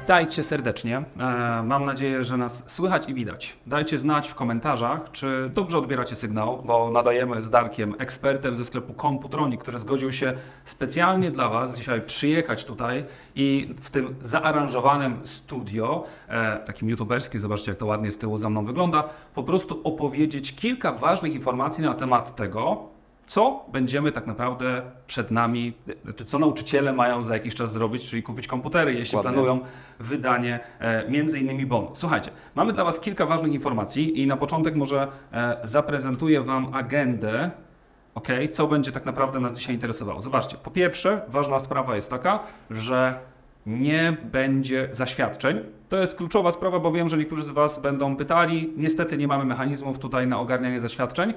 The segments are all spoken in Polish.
Witajcie serdecznie. E, Mam nadzieję, że nas słychać i widać. Dajcie znać w komentarzach, czy dobrze odbieracie sygnał, bo nadajemy z Darkiem, ekspertem ze sklepu Computronic, który zgodził się specjalnie dla Was dzisiaj przyjechać tutaj i w tym zaaranżowanym studio, e, takim youtuberskim, zobaczcie jak to ładnie z tyłu za mną wygląda, po prostu opowiedzieć kilka ważnych informacji na temat tego, co będziemy tak naprawdę przed nami, czy co nauczyciele mają za jakiś czas zrobić, czyli kupić komputery, jeśli Dokładnie. planują wydanie e, między innymi bonu. Słuchajcie, mamy dla Was kilka ważnych informacji i na początek może e, zaprezentuję Wam agendę, ok, co będzie tak naprawdę nas dzisiaj interesowało. Zobaczcie, po pierwsze, ważna sprawa jest taka, że nie będzie zaświadczeń. To jest kluczowa sprawa, bo wiem, że niektórzy z Was będą pytali. Niestety nie mamy mechanizmów tutaj na ogarnianie zaświadczeń,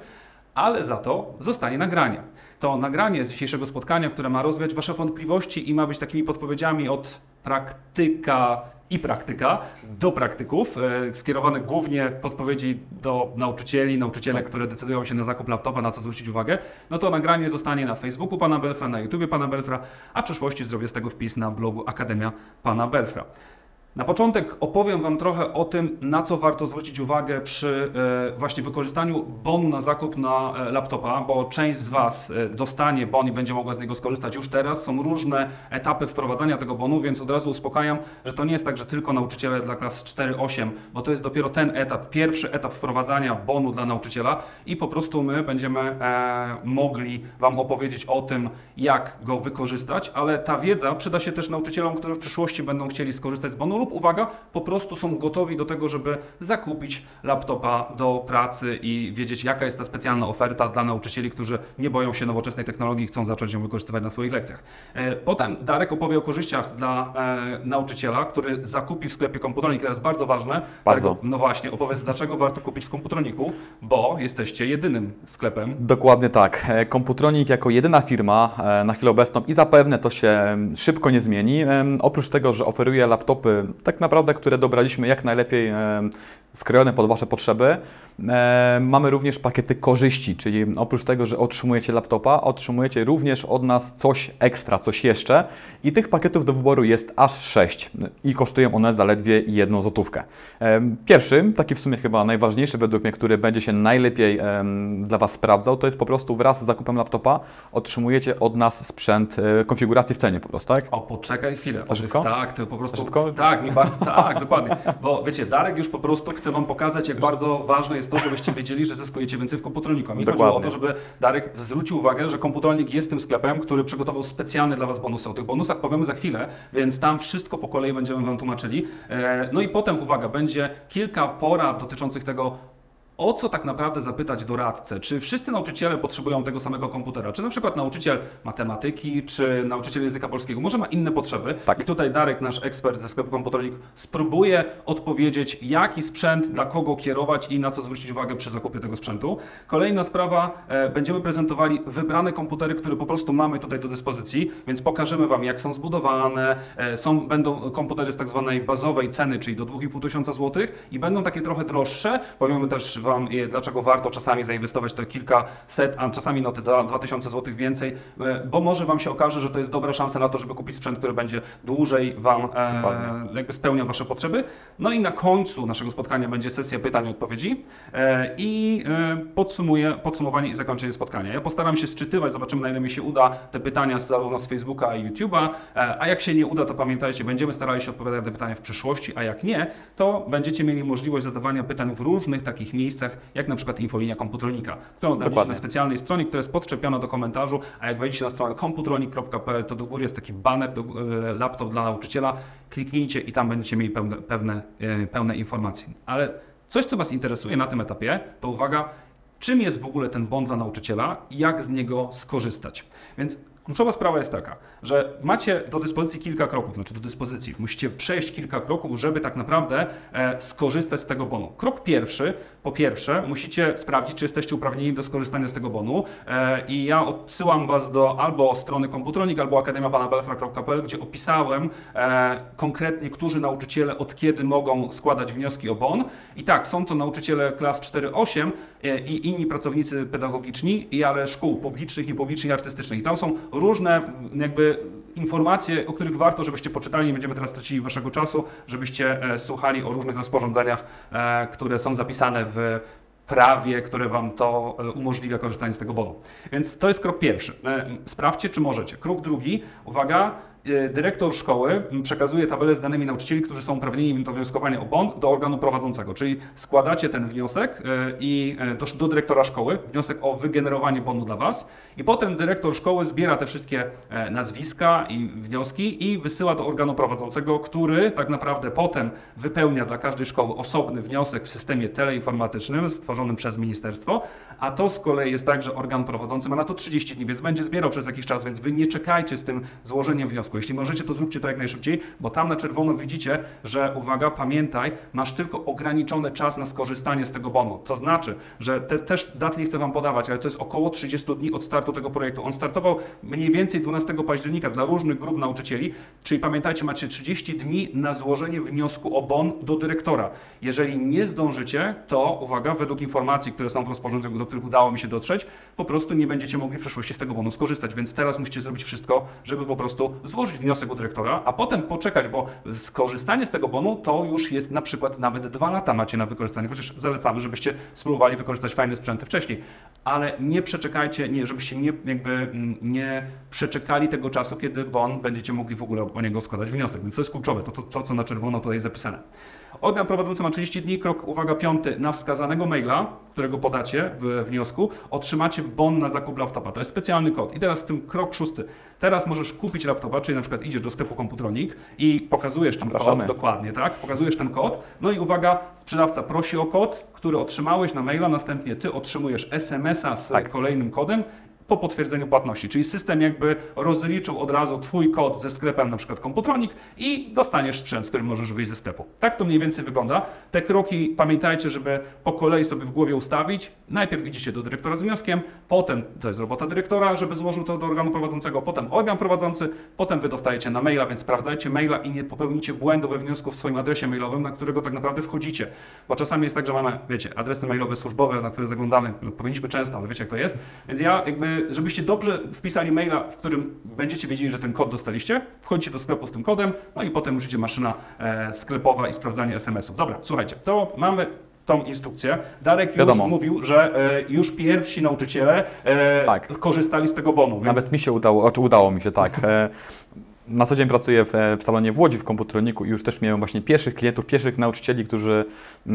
ale za to zostanie nagranie. To nagranie z dzisiejszego spotkania, które ma rozwiać Wasze wątpliwości i ma być takimi podpowiedziami od praktyka i praktyka do praktyków, e, skierowane głównie podpowiedzi do nauczycieli, nauczyciele, które decydują się na zakup laptopa, na co zwrócić uwagę, no to nagranie zostanie na Facebooku Pana Belfra, na YouTubie Pana Belfra, a w przyszłości zrobię z tego wpis na blogu Akademia Pana Belfra. Na początek opowiem Wam trochę o tym, na co warto zwrócić uwagę przy e, właśnie wykorzystaniu bonu na zakup na e, laptopa, bo część z Was e, dostanie bon i będzie mogła z niego skorzystać już teraz. Są różne etapy wprowadzania tego bonu, więc od razu uspokajam, że to nie jest tak, że tylko nauczyciele dla klas 4-8, bo to jest dopiero ten etap, pierwszy etap wprowadzania bonu dla nauczyciela i po prostu my będziemy mogli Wam opowiedzieć o tym, jak go wykorzystać, ale ta wiedza przyda się też nauczycielom, którzy w przyszłości będą chcieli skorzystać z bonu lub uwaga, po prostu są gotowi do tego, żeby zakupić laptopa do pracy i wiedzieć, jaka jest ta specjalna oferta dla nauczycieli, którzy nie boją się nowoczesnej technologii i chcą zacząć ją wykorzystywać na swoich lekcjach. E, Potem Darek opowie o korzyściach dla e, nauczyciela, który zakupi w sklepie komputernik. To jest bardzo ważne. Bardzo. Darek, no właśnie, opowiedz, dlaczego warto kupić w komputerniku, bo jesteście jedynym sklepem. Dokładnie tak. E, Computronic jako jedyna firma na chwilę obecną i zapewne to się szybko nie zmieni. Oprócz tego, że oferuje laptopy tak naprawdę, które dobraliśmy jak najlepiej skrojone pod Wasze potrzeby, e, mamy również pakiety korzyści, czyli oprócz tego, że otrzymujecie laptopa, otrzymujecie również od nas coś ekstra, coś jeszcze i tych pakietów do wyboru jest aż 6 i kosztują one zaledwie jedną złotówkę. Em, Pierwszy, taki w sumie chyba najważniejszy według mnie, który będzie się najlepiej dla Was sprawdzał, to jest po prostu wraz z zakupem laptopa otrzymujecie od nas sprzęt e, konfiguracji w cenie po prostu, tak? O, poczekaj chwilę. Szybko? Tak, to po prostu. Szybko? Tak, mi bardzo, tak, dokładnie. Bo wiecie, Darek już po prostu chce Wam pokazać, jak bardzo ważne jest to, żebyście wiedzieli, że zyskujecie więcej w komputroniku. A mi chodziło o to, Dokładnie. żeby Darek zwrócił uwagę, że komputronik jest tym sklepem, który przygotował specjalny dla Was bonusy. O tych bonusach powiemy za chwilę, więc tam wszystko po kolei będziemy Wam tłumaczyli. E, No i potem, uwaga, będzie kilka porad dotyczących tego, o co tak naprawdę zapytać doradcę? Czy wszyscy nauczyciele potrzebują tego samego komputera? Czy na przykład nauczyciel matematyki, czy nauczyciel języka polskiego może ma inne potrzeby? Tak. I tutaj Darek, nasz ekspert ze sklepu Komputernik, spróbuje odpowiedzieć, jaki sprzęt, dla kogo kierować i na co zwrócić uwagę przy zakupie tego sprzętu. Kolejna sprawa, e, będziemy prezentowali wybrane komputery, które po prostu mamy tutaj do dyspozycji, więc pokażemy Wam, jak są zbudowane. E, są, będą komputery z tak zwanej bazowej ceny, czyli do 2,5 tysiąca złotych i będą takie trochę droższe. Powiemy też Wam, e, dlaczego warto czasami zainwestować te kilkaset, a czasami no te 2000 złotych więcej, e, bo może Wam się okaże, że to jest dobra szansa na to, żeby kupić sprzęt, który będzie dłużej Wam e, jakby spełniał Wasze potrzeby. No i na końcu naszego spotkania będzie sesja pytań i odpowiedzi e, i e, podsumuję, podsumowanie i zakończenie spotkania. Ja postaram się sczytywać, zobaczymy na ile mi się uda te pytania zarówno z Facebooka, i YouTube'a, e, a jak się nie uda, to pamiętajcie, będziemy starali się odpowiadać na te pytania w przyszłości, a jak nie, to będziecie mieli możliwość zadawania pytań w różnych takich miejscach, jak na przykład infolinia komputronika, którą znajdziecie Dokładnie. na specjalnej stronie, która jest podczepiona do komentarzu, a jak wejdziecie na stronę komputronik.pl, to do góry jest taki banner, do, e, laptop dla nauczyciela, kliknijcie i tam będziecie mieli pełne, pewne, e, pełne informacje. Ale coś, co Was interesuje na tym etapie, to uwaga, czym jest w ogóle ten bon dla nauczyciela i jak z niego skorzystać. Więc kluczowa sprawa jest taka, że macie do dyspozycji kilka kroków, znaczy do dyspozycji, musicie przejść kilka kroków, żeby tak naprawdę e, skorzystać z tego bonu. Krok pierwszy, po pierwsze, musicie sprawdzić, czy jesteście uprawnieni do skorzystania z tego bonu e, i ja odsyłam Was do albo strony Komputronik, albo akademiapanabelfra.pl, gdzie opisałem e, konkretnie, którzy nauczyciele od kiedy mogą składać wnioski o bon. I tak, są to nauczyciele klas 4-8 e, i inni pracownicy pedagogiczni, i ale szkół publicznych, niepublicznych, artystycznych. I tam są różne jakby informacje, o których warto, żebyście poczytali. Nie będziemy teraz tracili waszego czasu, żebyście e, słuchali o różnych rozporządzeniach, e, które są zapisane w prawie, które Wam to e, umożliwia korzystanie z tego bonu. Więc to jest krok pierwszy. Sprawdźcie, czy możecie. Krok drugi, uwaga, dyrektor szkoły przekazuje tabelę z danymi nauczycieli, którzy są uprawnieni do wnioskowania o bon do organu prowadzącego. Czyli składacie ten wniosek e, i e, do, do dyrektora szkoły, wniosek o wygenerowanie bonu dla Was i potem dyrektor szkoły zbiera te wszystkie e, nazwiska i wnioski i wysyła do organu prowadzącego, który tak naprawdę potem wypełnia dla każdej szkoły osobny wniosek w systemie teleinformatycznym stworzonym przez ministerstwo, a to z kolei jest tak, że organ prowadzący ma na to 30 dni, więc będzie zbierał przez jakiś czas, więc wy nie czekajcie z tym złożeniem wniosku. Jeśli możecie, to zróbcie to jak najszybciej, bo tam na czerwono widzicie, że uwaga, pamiętaj, masz tylko ograniczony czas na skorzystanie z tego bonu. To znaczy, że te, też daty nie chcę wam podawać, ale to jest około 30 dni od startu tego projektu. On startował mniej więcej 12 października dla różnych grup nauczycieli, czyli pamiętajcie, macie 30 dni na złożenie wniosku o bon do dyrektora. Jeżeli nie zdążycie, to uwaga, według informacji, które są w rozporządzeniu, do których udało mi się dotrzeć, po prostu nie będziecie mogli w przyszłości z tego bonu skorzystać, więc teraz musicie zrobić wszystko, żeby po prostu złożyć wniosek u dyrektora, a potem poczekać, bo skorzystanie z tego bonu to już jest na przykład nawet dwa lata macie na wykorzystanie, chociaż zalecamy, żebyście spróbowali wykorzystać fajne sprzęty wcześniej, ale nie przeczekajcie, nie, żebyście nie, jakby, mm, nie przeczekali tego czasu, kiedy bon będziecie mogli w ogóle o niego składać wniosek, więc to jest kluczowe, to, to, to co na czerwono tutaj jest zapisane. Organ prowadzący ma 30 dni, krok, uwaga, piąty, na wskazanego maila, którego podacie w wniosku, otrzymacie bon na zakup laptopa. To jest specjalny kod. I teraz ten krok szósty. Teraz możesz kupić laptopa, czyli na przykład idziesz do sklepu Komputronik i pokazujesz ten kod, dokładnie, tak? Pokazujesz ten kod, no i uwaga, sprzedawca prosi o kod, który otrzymałeś na maila, następnie ty otrzymujesz SMS-a z Tak. kolejnym kodem, po potwierdzeniu płatności. Czyli system jakby rozliczył od razu Twój kod ze sklepem, na przykład Komputronik i dostaniesz sprzęt, z którym możesz wyjść ze sklepu. Tak to mniej więcej wygląda. Te kroki pamiętajcie, żeby po kolei sobie w głowie ustawić. Najpierw idziecie do dyrektora z wnioskiem, potem to jest robota dyrektora, żeby złożył to do organu prowadzącego, potem organ prowadzący, potem wy dostajecie na maila, więc sprawdzajcie maila i nie popełnicie błędu we wniosku w swoim adresie mailowym, na którego tak naprawdę wchodzicie. Bo czasami jest tak, że mamy, wiecie, adresy mailowe służbowe, na które zaglądamy, no, powinniśmy często, ale wiecie jak to jest. Więc ja jakby, żebyście dobrze wpisali maila, w którym będziecie wiedzieli, że ten kod dostaliście, wchodzicie do sklepu z tym kodem, no i potem już idzie maszyna e, sklepowa i sprawdzanie SMS-ów. Dobra, słuchajcie, to mamy tą instrukcję. Darek już Wiadomo. mówił, że e, już pierwsi nauczyciele e, Tak. korzystali z tego bonu. Więc... Nawet mi się udało, znaczy udało mi się, tak. E, Na co dzień pracuję w, w salonie w Łodzi w komputroniku i już też miałem właśnie pierwszych klientów, pierwszych nauczycieli, którzy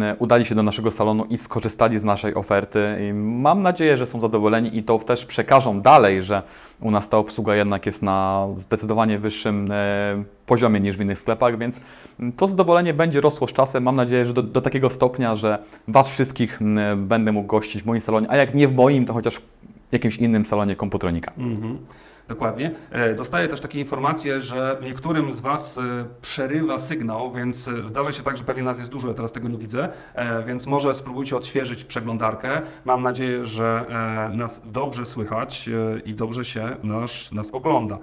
e, udali się do naszego salonu i skorzystali z naszej oferty. I mam nadzieję, że są zadowoleni i to też przekażą dalej, że u nas ta obsługa jednak jest na zdecydowanie wyższym e, poziomie niż w innych sklepach, więc to zadowolenie będzie rosło z czasem. Mam nadzieję, że do, do takiego stopnia, że Was wszystkich będę mógł gościć w moim salonie, a jak nie w moim, to chociaż w jakimś innym salonie komputronika. Mhm. Dokładnie. E, Dostaję też takie informacje, że niektórym z Was e, przerywa sygnał, więc e, zdarza się tak, że pewnie nas jest dużo, ja teraz tego nie widzę, więc może spróbujcie odświeżyć przeglądarkę. Mam nadzieję, że nas dobrze słychać i dobrze się nas, nas ogląda.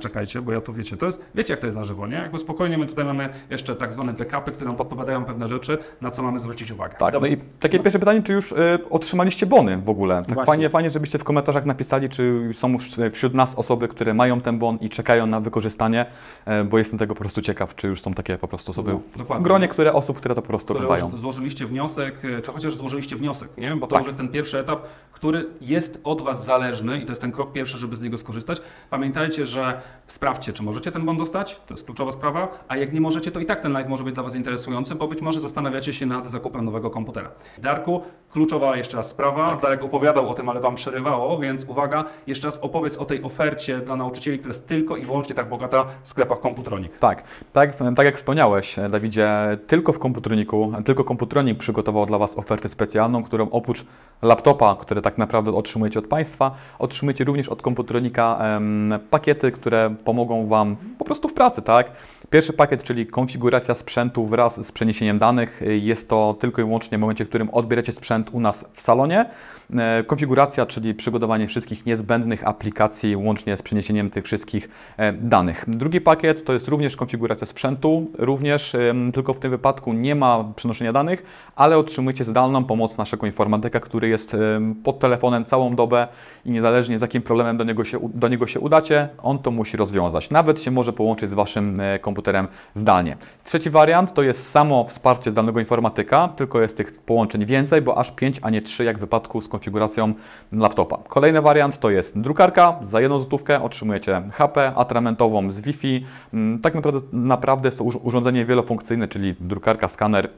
Czekajcie, bo ja tu wiecie, to jest, wiecie jak to jest na żywo, nie? Jakby spokojnie my tutaj mamy jeszcze tak zwane backupy, które nam podpowiadają pewne rzeczy, na co mamy zwrócić uwagę. Tak, no i takie pierwsze pytanie, czy już otrzymaliście bony w ogóle? Tak Właśnie. fajnie, fajnie, żebyście w komentarzach napisali, czy są już wśród nas osoby, które mają ten bon i czekają na wykorzystanie, e, bo jestem tego po prostu ciekaw, czy już są takie po prostu osoby No, w gronie które, osób, które to po prostu które oglądają. złożyliście wniosek, e, czy chociaż złożyliście wniosek, nie? Bo to Tak. już jest ten pierwszy etap, który jest od Was zależny i to jest ten krok pierwszy, żeby z niego skorzystać. Pamiętajcie, że sprawdźcie, czy możecie ten bon dostać, to jest kluczowa sprawa, a jak nie możecie, to i tak ten live może być dla Was interesujący, bo być może zastanawiacie się nad zakupem nowego komputera. Darku, kluczowa jeszcze raz sprawa, Tak. Darek opowiadał o tym, ale Wam przerywało, więc uwaga, jeszcze raz opowiedz o tej ofercie dla nauczycieli, która jest tylko i wyłącznie tak bogata w sklepach Komputronik. Tak, tak, tak jak wspomniałeś, Dawidzie, tylko w komputroniku, tylko komputronik przygotował dla Was ofertę specjalną, którą oprócz laptopa, które tak naprawdę otrzymujecie od państwa, otrzymujecie również od komputronika em, pakiety, które pomogą Wam po prostu w pracy, tak? Pierwszy pakiet, czyli konfiguracja sprzętu wraz z przeniesieniem danych. y, Jest to tylko i wyłącznie w momencie, w którym odbieracie sprzęt u nas w salonie. E, Konfiguracja, czyli przygotowanie wszystkich niezbędnych aplikacji łącznie z przeniesieniem tych wszystkich e, danych. Drugi pakiet to jest również konfiguracja sprzętu, również tylko w tym wypadku nie ma przenoszenia danych, ale otrzymujecie zdalną pomoc naszego informatyka, który jest pod telefonem całą dobę i niezależnie z jakim problemem do niego się, do niego się udacie, on to musi rozwiązać. Nawet się może połączyć z Waszym e, komputerem zdalnie. Trzeci wariant to jest samo wsparcie zdalnego informatyka, tylko jest tych połączeń więcej, bo aż 5, a nie 3 jak w wypadku z konfiguracją laptopa. Kolejny wariant to jest drukarka, za jedną złotówkę otrzymujecie HP atramentową z Wi-Fi. Mm, Tak naprawdę, naprawdę jest to urz- urządzenie wielofunkcyjne, czyli drukarka, skaner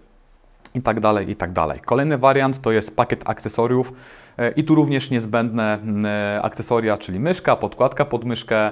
i tak dalej, i tak dalej. Kolejny wariant to jest pakiet akcesoriów e, i tu również niezbędne mm, e, akcesoria, czyli myszka, podkładka pod myszkę,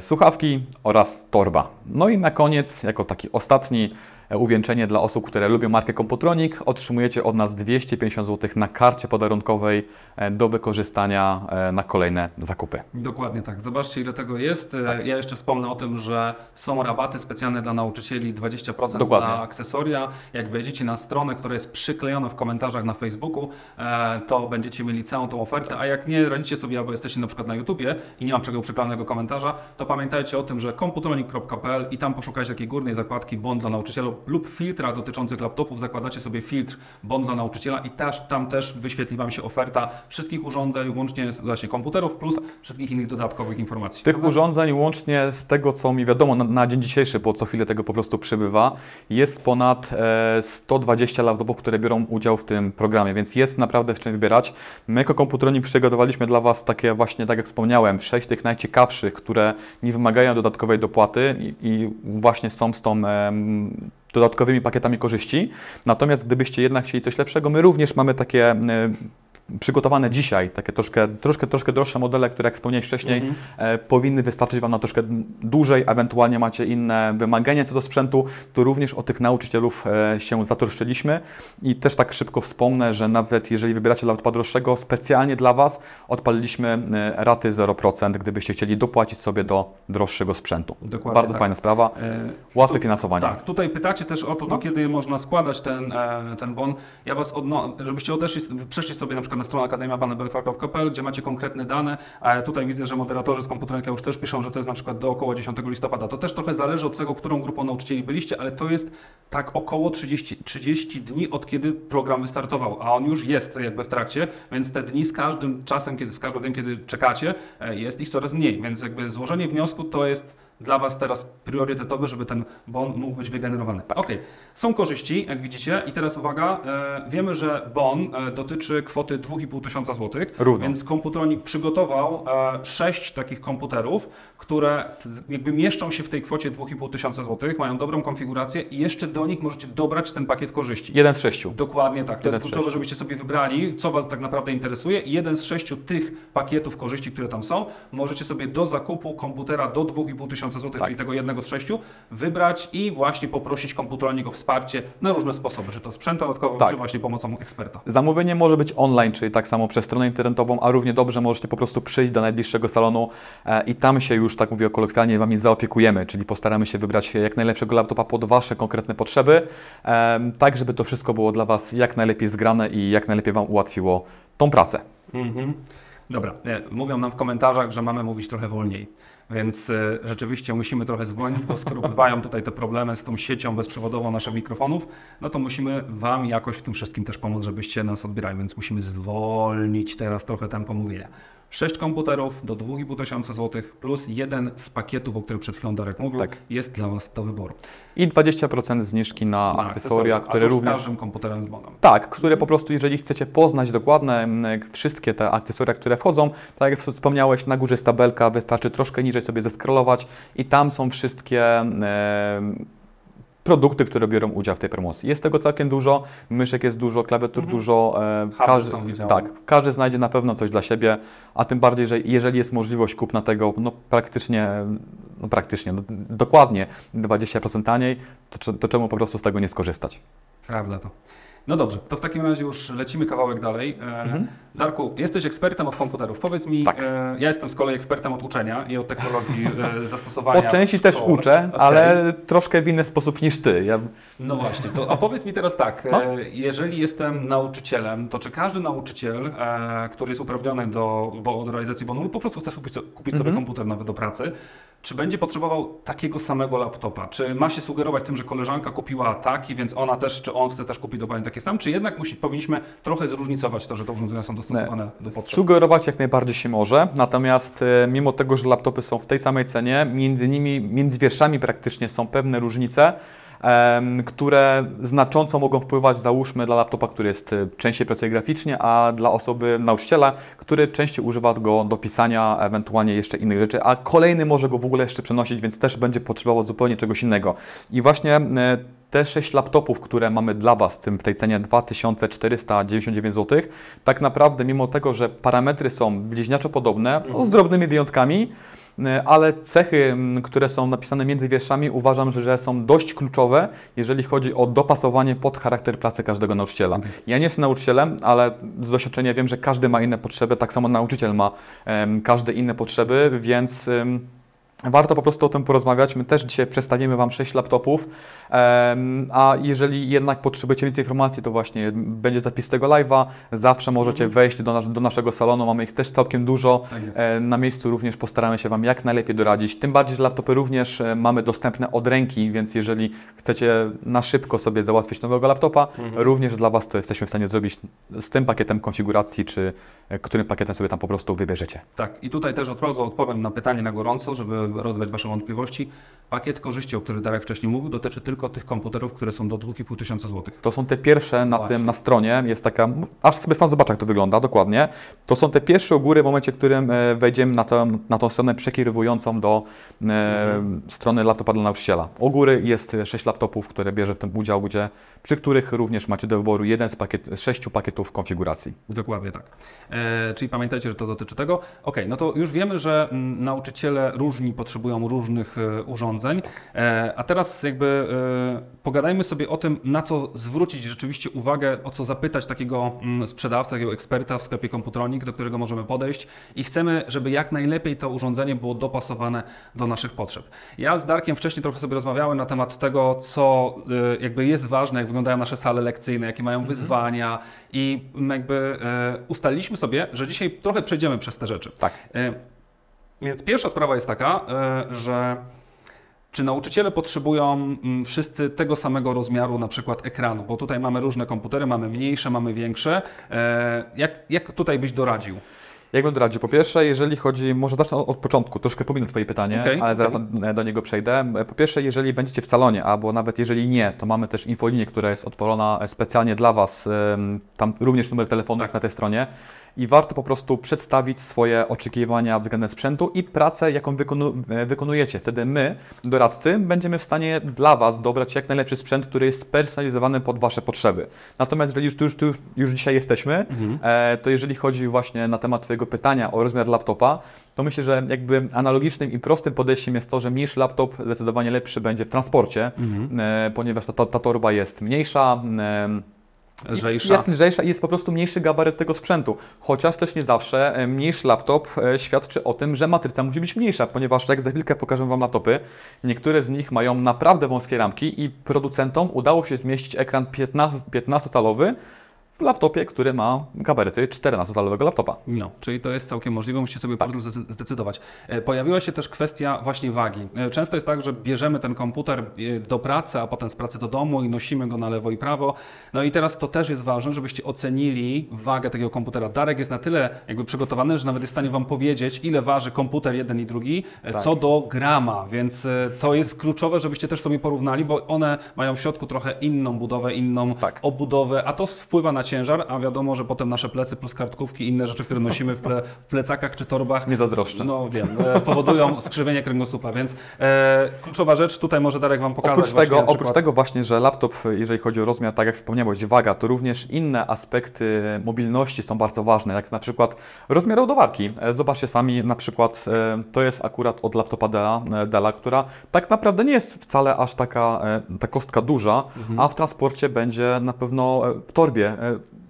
słuchawki oraz torba. No i na koniec, jako taki ostatni e, uwieńczenie dla osób, które lubią markę Computronic, otrzymujecie od nas 250 zł na karcie podarunkowej e, do wykorzystania e, na kolejne zakupy. Dokładnie tak. Zobaczcie, ile tego jest. E, Ja jeszcze wspomnę o tym, że są rabaty specjalne dla nauczycieli 20% Dokładnie. na akcesoria. Jak wejdziecie na stronę, która jest przyklejona w komentarzach na Facebooku, e, to będziecie mieli całą tą ofertę. A jak nie radzicie sobie albo jesteście na przykład na YouTubie i nie mam czego przyklejonego komentarza, to pamiętajcie o tym, że komputronik.pl i tam poszukajcie takiej górnej zakładki bond dla nauczyciela lub filtra dotyczących laptopów. Zakładacie sobie filtr bond dla nauczyciela i też, tam też wyświetli Wam się oferta wszystkich urządzeń, łącznie właśnie komputerów plus wszystkich innych dodatkowych informacji. Tych urządzeń łącznie z tego, co mi wiadomo na, na dzień dzisiejszy, bo co chwilę tego po prostu przybywa, jest ponad e, 120 laptopów, które biorą udział w tym programie, więc jest naprawdę w czym wybierać. My jako Komputronik przygotowaliśmy dla Was takie właśnie, tak jak wspomniałem, sześć tych najciekawszych, które nie wymagają dodatkowej dopłaty i, i właśnie są z tą em, dodatkowymi pakietami korzyści. Natomiast gdybyście jednak chcieli coś lepszego, my również mamy takie e, przygotowane dzisiaj, takie troszkę, troszkę, troszkę droższe modele, które jak wspomniałeś wcześniej, Mhm. e, powinny wystarczyć Wam na troszkę dłużej, ewentualnie macie inne wymagania co do sprzętu, to również o tych nauczycielów e, się zatroszczyliśmy i też tak szybko wspomnę, że nawet jeżeli wybieracie laptopa droższego, specjalnie dla Was odpaliliśmy e, raty 0%, gdybyście chcieli dopłacić sobie do droższego sprzętu. Dokładnie Bardzo tak. fajna sprawa, łatwe tu- finansowanie. Tak, tutaj pytacie też o to, do No. kiedy można składać ten, ten bon. Ja Was, odno, żebyście odeszli, przeszli sobie na przykład na stronę akademiapanebelfar.pl, gdzie macie konkretne dane, tutaj widzę, że moderatorzy z komputernika już też piszą, że to jest na przykład do około 10 listopada. To też trochę zależy od tego, którą grupą nauczycieli byliście, ale to jest tak około 30, 30 dni od kiedy program wystartował, a on już jest jakby w trakcie, więc te dni z każdym czasem, kiedy, z każdym dniem, kiedy czekacie, e, jest ich coraz mniej, więc jakby złożenie wniosku to jest dla Was teraz priorytetowe, żeby ten bon mógł być wygenerowany. Ok, są korzyści, jak widzicie, i teraz uwaga, e, wiemy, że bon e, dotyczy kwoty 2,5 tysiąca złotych, Równo. więc Komputronik przygotował e, sześć takich komputerów, które z, jakby mieszczą się w tej kwocie 2,5 tysiąca złotych, mają dobrą konfigurację i jeszcze do nich możecie dobrać ten pakiet korzyści. Jeden z sześciu. Dokładnie tak. To Jeden jest kluczowe, żebyście sobie wybrali, co Was tak naprawdę interesuje i jeden z sześciu tych pakietów korzyści, które tam są, możecie sobie do zakupu komputera do 2,5 tysiąca złotych, Tak. czyli tego jednego z sześciu, wybrać i właśnie poprosić komputronik o wsparcie na różne sposoby, czy to sprzęt dodatkowy, Tak. czy właśnie pomocą eksperta. Zamówienie może być online, czyli tak samo przez stronę internetową, a równie dobrze możecie po prostu przyjść do najbliższego salonu e, i tam się już, tak mówię kolokwialnie, Wami zaopiekujemy, czyli postaramy się wybrać jak najlepszego laptopa pod Wasze konkretne potrzeby, tak żeby to wszystko było dla Was jak najlepiej zgrane i jak najlepiej Wam ułatwiło tą pracę. Mhm. Dobra, e, mówią nam w komentarzach, że mamy mówić trochę wolniej, więc e, rzeczywiście musimy trochę zwolnić, bo skoro bywają tutaj te problemy z tą siecią bezprzewodową naszych mikrofonów, no to musimy Wam jakoś w tym wszystkim też pomóc, żebyście nas odbierali, więc musimy zwolnić teraz trochę tempo mówienia. Sześć komputerów do 2,5 tysiąca złotych plus jeden z pakietów, o których przed chwilą Darek mówił, Tak. jest dla Was do wyboru. I 20% zniżki na, Na akcesoria, a które również... z każdym komputerem z bonem. Tak, które po prostu, jeżeli chcecie poznać dokładne wszystkie te akcesoria, które wchodzą, tak jak wspomniałeś, na górze jest tabelka, wystarczy troszkę niżej sobie zeskrolować i tam są wszystkie e, produkty, które biorą udział w tej promocji. Jest tego całkiem dużo, myszek jest dużo, klawiatur Mhm. dużo, e, każdy, tak, każdy znajdzie na pewno coś dla siebie, a tym bardziej, że jeżeli jest możliwość kupna tego, no praktycznie, no praktycznie, no, dokładnie 20% taniej, to, to czemu po prostu z tego nie skorzystać? Prawda to. No dobrze, to w takim razie już lecimy kawałek dalej. E, Darku, jesteś ekspertem od komputerów. Powiedz mi, Tak. e, ja jestem z kolei ekspertem od uczenia i od technologii e, zastosowania. Po części też uczę, Okej. ale troszkę w inny sposób niż ty. Ja, No właśnie, to, a powiedz mi teraz tak, No. jeżeli jestem nauczycielem, to czy każdy nauczyciel, który jest uprawniony do, bo, do realizacji bonu lub po prostu chce kupić, kupić sobie Mhm. komputer nawet do pracy, czy będzie potrzebował takiego samego laptopa? Czy ma się sugerować tym, że koleżanka kupiła taki, więc ona też, czy on chce też kupić dokładnie takie sam, czy jednak musi, powinniśmy trochę zróżnicować to, że te urządzenia są dostosowane do potrzeb? Sugerować jak najbardziej się może, natomiast e, mimo tego, że laptopy są w tej samej cenie, między nimi, między wierszami praktycznie są pewne różnice, które znacząco mogą wpływać, załóżmy, dla laptopa, który jest e, częściej pracuje graficznie, a dla osoby nauczyciela, który częściej używa go do pisania, ewentualnie jeszcze innych rzeczy, a kolejny może go w ogóle jeszcze przenosić, więc też będzie potrzebował zupełnie czegoś innego. I właśnie e, te 6 laptopów, które mamy dla Was, tym w tej cenie 2499 zł, tak naprawdę mimo tego, że parametry są bliźniaczo podobne, no, z drobnymi wyjątkami, e, ale cechy, które są napisane między wierszami, uważam, że, są dość kluczowe, jeżeli chodzi o dopasowanie pod charakter pracy każdego nauczyciela. Ja nie jestem nauczycielem, ale z doświadczenia wiem, że każdy ma inne potrzeby, tak samo nauczyciel ma każde inne potrzeby, więc Warto po prostu o tym porozmawiać. My też dzisiaj przedstawimy Wam 6 laptopów, a jeżeli jednak potrzebujecie więcej informacji, to właśnie będzie zapis tego live'a. Zawsze możecie wejść do, nas, do naszego salonu, mamy ich też całkiem dużo. Tak. E, Na miejscu również postaramy się Wam jak najlepiej doradzić. Tym bardziej, że laptopy również e, mamy dostępne od ręki, więc jeżeli chcecie na szybko sobie załatwić nowego laptopa, również dla Was to jesteśmy w stanie zrobić z tym pakietem konfiguracji, czy e, którym pakietem sobie tam po prostu wybierzecie. Tak, i tutaj też od razu odpowiem na pytanie na gorąco, żeby rozwiać Wasze wątpliwości. Pakiet korzyści, o którym Darek wcześniej mówił, dotyczy tylko tych komputerów, które są do 2,5 tysiąca złotych. To są te pierwsze na Właśnie. tym na stronie. Jest taka, aż sobie sam zobaczę, jak to wygląda dokładnie. To są te pierwsze u góry w momencie, w którym e, wejdziemy na, tą na tą stronę przekierowującą do e, strony laptopa dla nauczyciela. U góry jest e, sześć laptopów, które bierze w tym udział, gdzie, przy których również macie do wyboru jeden z, pakiet, z sześciu pakietów konfiguracji. Dokładnie tak. E, czyli pamiętajcie, że to dotyczy tego. Ok, no to już wiemy, że mm, nauczyciele różni potrzebują różnych e, urządzeń. E, a teraz jakby e, pogadajmy sobie o tym, na co zwrócić rzeczywiście uwagę, o co zapytać takiego mm, sprzedawcę, takiego eksperta w sklepie Komputronik, do którego możemy podejść i chcemy, żeby jak najlepiej to urządzenie było dopasowane do naszych potrzeb. Ja z Darkiem wcześniej trochę sobie rozmawiałem na temat tego, co jakby jest ważne, jak wyglądają nasze sale lekcyjne, jakie mają wyzwania i jakby ustaliliśmy sobie, że dzisiaj trochę przejdziemy przez te rzeczy. Tak. Więc pierwsza sprawa jest taka, e, że czy nauczyciele potrzebują mm, wszyscy tego samego rozmiaru, na przykład ekranu? Bo tutaj mamy różne komputery, mamy mniejsze, mamy większe. E, Jak, jak tutaj byś doradził? Jak bym doradził? Po pierwsze, jeżeli chodzi, może zacznę od, początku, troszkę pominę Twoje pytanie, Okej, ale zaraz do, do niego przejdę. Po pierwsze, jeżeli będziecie w salonie, albo nawet jeżeli nie, to mamy też infolinię, która jest odpalona specjalnie dla Was. Tam również numer telefonu jest na tej stronie. I warto po prostu przedstawić swoje oczekiwania względem sprzętu i pracę, jaką wykonu, e, wykonujecie. Wtedy my, doradcy, będziemy w stanie dla Was dobrać jak najlepszy sprzęt, który jest spersonalizowany pod Wasze potrzeby. Natomiast jeżeli już tu już, tu już, dzisiaj jesteśmy, e, to jeżeli chodzi właśnie na temat Twojego pytania o rozmiar laptopa, to myślę, że jakby analogicznym i prostym podejściem jest to, że mniejszy laptop zdecydowanie lepszy będzie w transporcie, e, ponieważ ta, ta, ta torba jest mniejsza. E, Lżejsza? Jest lżejsza i jest po prostu mniejszy gabaryt tego sprzętu. Chociaż też nie zawsze e, mniejszy laptop e, świadczy o tym, że matryca musi być mniejsza, ponieważ jak za chwilkę pokażę Wam laptopy, niektóre z nich mają naprawdę wąskie ramki i producentom udało się zmieścić ekran 15 15-calowy w laptopie, który ma gabaryty 14-calowego laptopa. No, czyli to jest całkiem możliwe, musicie sobie zdecy- zdecydować. E, Pojawiła się też kwestia właśnie wagi. E, Często jest tak, że bierzemy ten komputer e, do pracy, a potem z pracy do domu i nosimy go na lewo i prawo. No i teraz to też jest ważne, żebyście ocenili wagę takiego komputera. Darek jest na tyle jakby przygotowany, że nawet jest w stanie Wam powiedzieć, ile waży komputer jeden i drugi, Tak. co do grama, więc to jest kluczowe, żebyście też sobie porównali, bo one mają w środku trochę inną budowę, inną Tak. obudowę, a to wpływa na ciężar, a wiadomo, że potem nasze plecy plus kartkówki i inne rzeczy, które nosimy w, ple, w plecakach czy torbach, Nie zazdroszczę. no wiem, e, powodują skrzywienie kręgosłupa, więc e, kluczowa rzecz, tutaj może Darek Wam pokazać Oprócz tego, oprócz przykład- tego właśnie, że laptop, jeżeli chodzi o rozmiar, tak jak wspomniałeś, waga, to również inne aspekty mobilności są bardzo ważne, jak na przykład rozmiar ładowarki. E, Zobaczcie sami, na przykład e, to jest akurat od laptopa Della, e, Della która tak naprawdę nie jest wcale aż taka ta kostka duża, Mhm. a w transporcie będzie na pewno w torbie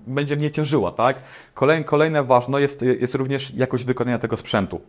będzie mnie ciężyła, tak? Kolejne, kolejne ważne jest, jest również jakość wykonania tego sprzętu.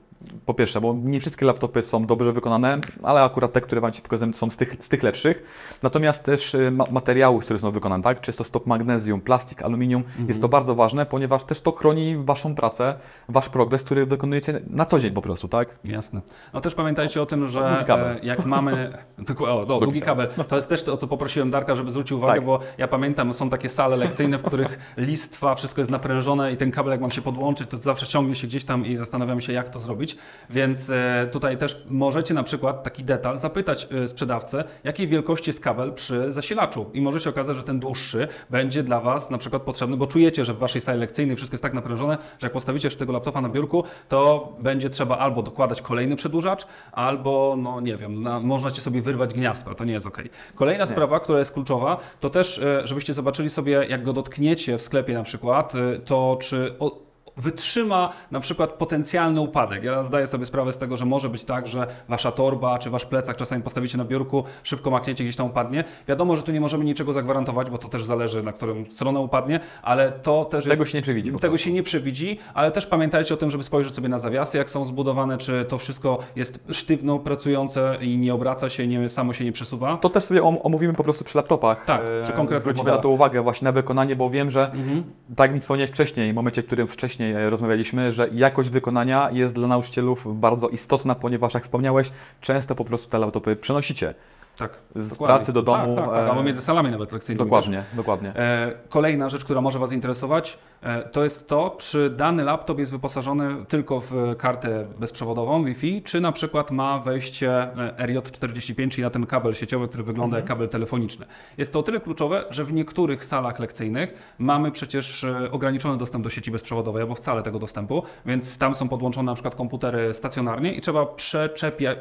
Po pierwsze, bo nie wszystkie laptopy są dobrze wykonane, ale akurat te, które Wam Ci pokazałem, są z tych, z tych lepszych. Natomiast też y, ma materiały, z których są wykonane, tak? Czy jest to stop magnezjum, plastik, aluminium, jest to bardzo ważne, ponieważ też to chroni Waszą pracę, Wasz progres, który wykonujecie na co dzień po prostu, tak? Jasne. No też pamiętajcie o tym, że e, jak mamy. O, no, długi kabel. To jest też to, o co poprosiłem Darka, żeby zwrócił uwagę, Tak. bo ja pamiętam, są takie sale lekcyjne, w których listwa, wszystko jest naprężone i ten kabel, jak mam się podłączyć, to zawsze ciągnie się gdzieś tam i zastanawiam się, jak to zrobić. Więc e, tutaj też możecie na przykład taki detal zapytać e, sprzedawcę, jakiej wielkości jest kabel przy zasilaczu. I może się okazać, że ten dłuższy będzie dla Was na przykład potrzebny, bo czujecie, że w Waszej sali lekcyjnej wszystko jest tak naprężone, że jak postawicie tego laptopa na biurku, to będzie trzeba albo dokładać kolejny przedłużacz, albo, no nie wiem, na, można Cię sobie wyrwać gniazdko, to nie jest ok. Kolejna sprawa, która jest kluczowa, to też, e, żebyście zobaczyli sobie, jak go dotkniecie w sklepie na przykład, to czy... O, wytrzyma na przykład potencjalny upadek. Ja zdaję sobie sprawę z tego, że może być tak, że wasza torba czy wasz plecak czasami postawicie na biurku, szybko makniecie, gdzieś tam upadnie. Wiadomo, że tu nie możemy niczego zagwarantować, bo to też zależy, na którą stronę upadnie, ale to też Tego jest... się nie przewidzi Tego się nie przewidzi, ale też pamiętajcie o tym, żeby spojrzeć sobie na zawiasy, jak są zbudowane, czy to wszystko jest sztywno pracujące i nie obraca się, nie, samo się nie przesuwa. To też sobie om- omówimy po prostu przy laptopach. Tak, przy konkretnych Zwróćmy modelach. na to uwagę właśnie na wykonanie, bo wiem, że Mhm. tak mi wspomniałeś wcześniej, w momencie, w którym wcześniej e, rozmawialiśmy, że jakość wykonania jest dla nauczycielów bardzo istotna, ponieważ jak wspomniałeś, często po prostu te laptopy przenosicie. Tak. Z dokładnie. pracy do domu, Tak, tak, tak. e, albo między salami nawet lekcyjnymi. Dokładnie, dokładnie. E, Kolejna rzecz, która może Was interesować, e, to jest to, czy dany laptop jest wyposażony tylko w kartę bezprzewodową Wi-Fi, czy na przykład ma wejście e, RJ45, czyli na ten kabel sieciowy, który wygląda jak kabel telefoniczny. Jest to o tyle kluczowe, że w niektórych salach lekcyjnych mamy przecież e, ograniczony dostęp do sieci bezprzewodowej, albo wcale tego dostępu, więc tam są podłączone na przykład komputery stacjonarnie i trzeba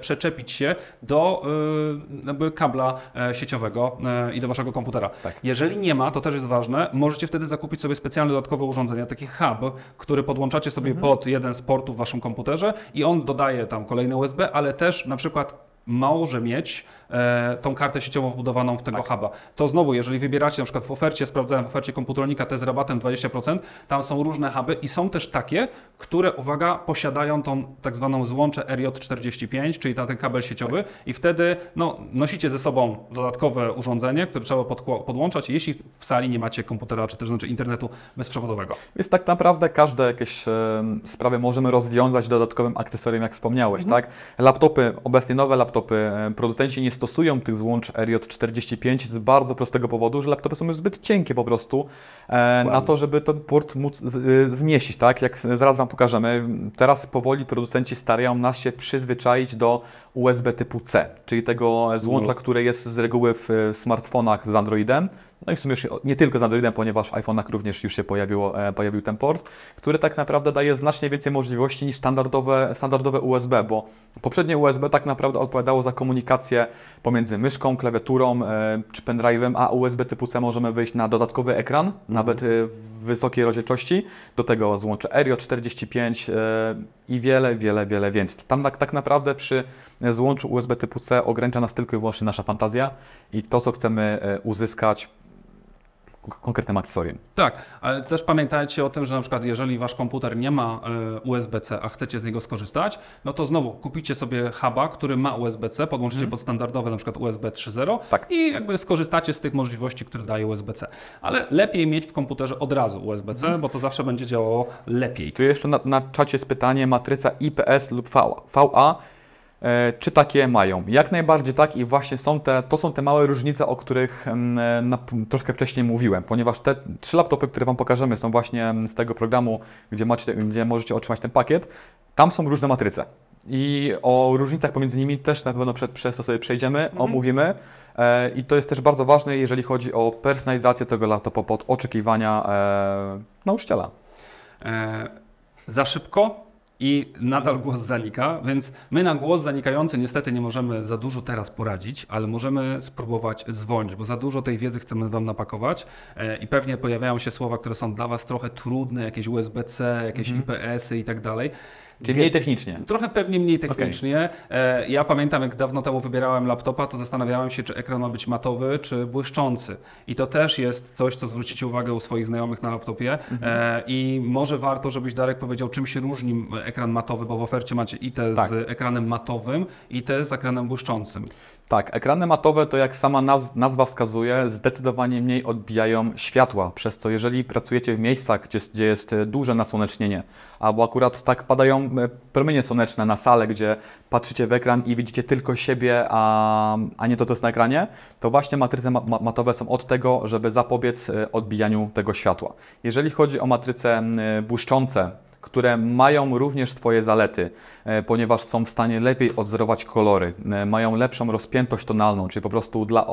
przeczepić się do jakby kabla e, sieciowego e, i do waszego komputera. Tak. Jeżeli nie ma, to też jest ważne, możecie wtedy zakupić sobie specjalne dodatkowe urządzenia, taki hub, który podłączacie sobie pod jeden z portów w waszym komputerze i on dodaje tam kolejne USB, ale też na przykład może mieć e, tą kartę sieciową wbudowaną w tego huba. To znowu, jeżeli wybieracie na przykład w ofercie, sprawdzałem w ofercie komputronika te z rabatem 20%, tam są różne huby i są też takie, które, uwaga, posiadają tą tak zwaną złącze RJ45, czyli ten kabel sieciowy i wtedy no, nosicie ze sobą dodatkowe urządzenie, które trzeba podłączać, jeśli w sali nie macie komputera, czy też znaczy internetu bezprzewodowego. Więc tak naprawdę każde jakieś e, sprawy możemy rozwiązać dodatkowym akcesorium, jak wspomniałeś, tak? Laptopy, obecnie nowe laptopy, e, producenci nie stosują tych złącz RJ45 z bardzo prostego powodu, że laptopy są już zbyt cienkie po prostu e, na to, żeby ten port móc e, zmieścić, tak? Jak zaraz Wam pokażemy. Teraz powoli producenci starają nas się przyzwyczaić do USB typu C, czyli tego złącza, które jest z reguły w e, smartfonach z Androidem. No i w sumie już nie tylko z Androidem, ponieważ w iPhone'ach również już się pojawiło, e, pojawił ten port, który tak naprawdę daje znacznie więcej możliwości niż standardowe, standardowe USB, bo poprzednie USB tak naprawdę odpowiadało za komunikację pomiędzy myszką, klawiaturą e, czy pendrive'em, a USB typu C możemy wyjść na dodatkowy ekran, nawet e, w wysokiej rozdzielczości, do tego złącze RJ45 e, i wiele, wiele, wiele więcej. Tam tak, tak naprawdę przy złączu USB typu C ogranicza nas tylko i wyłącznie nasza fantazja i to, co chcemy e, uzyskać konkretnym akcesorium. Tak, ale też pamiętajcie o tym, że na przykład jeżeli wasz komputer nie ma e, USB-C, a chcecie z niego skorzystać, no to znowu kupicie sobie huba, który ma USB-C, podłączycie pod standardowe na przykład USB 3.0 Tak. i jakby skorzystacie z tych możliwości, które daje USB-C. Ale lepiej mieć w komputerze od razu USB-C, bo to zawsze będzie działało lepiej. Tu jeszcze na, na czacie jest pytanie, matryca IPS lub VA, e, czy takie mają? Jak najbardziej tak i właśnie są te, to są te małe różnice, o których e, na, troszkę wcześniej mówiłem, ponieważ te trzy laptopy, które Wam pokażemy są właśnie z tego programu, gdzie, macie, gdzie możecie otrzymać ten pakiet, tam są różne matryce. I o różnicach pomiędzy nimi też na pewno przez to sobie przejdziemy, omówimy. E, I to jest też bardzo ważne, jeżeli chodzi o personalizację tego laptopa pod oczekiwania e, nauczyciela. E, za szybko i nadal głos zanika, więc my na głos zanikający niestety nie możemy za dużo teraz poradzić, ale możemy spróbować zwolnić, bo za dużo tej wiedzy chcemy Wam napakować e, i pewnie pojawiają się słowa, które są dla Was trochę trudne, jakieś USB-C, jakieś IPS-y i tak dalej. Czyli mniej technicznie. Trochę pewnie mniej technicznie. E, Ja pamiętam, jak dawno temu wybierałem laptopa, to zastanawiałem się, czy ekran ma być matowy, czy błyszczący. I to też jest coś, co zwrócicie uwagę u swoich znajomych na laptopie. E, I może warto, żebyś Darek powiedział, czym się różni ekran matowy, bo w ofercie macie i te Tak. z ekranem matowym, i te z ekranem błyszczącym. Tak, ekrany matowe to jak sama naz- nazwa wskazuje, zdecydowanie mniej odbijają światła, przez co jeżeli pracujecie w miejscach, gdzie, gdzie jest e, duże nasłonecznienie, albo akurat tak padają e, promienie słoneczne na salę, gdzie patrzycie w ekran i widzicie tylko siebie, a, a nie to, co jest na ekranie, to właśnie matryce ma- ma- matowe są od tego, żeby zapobiec e, odbijaniu tego światła. Jeżeli chodzi o matryce błyszczące, które mają również swoje zalety, e, ponieważ są w stanie lepiej odzorować kolory, e, mają lepszą rozpiętość tonalną, czyli po prostu dla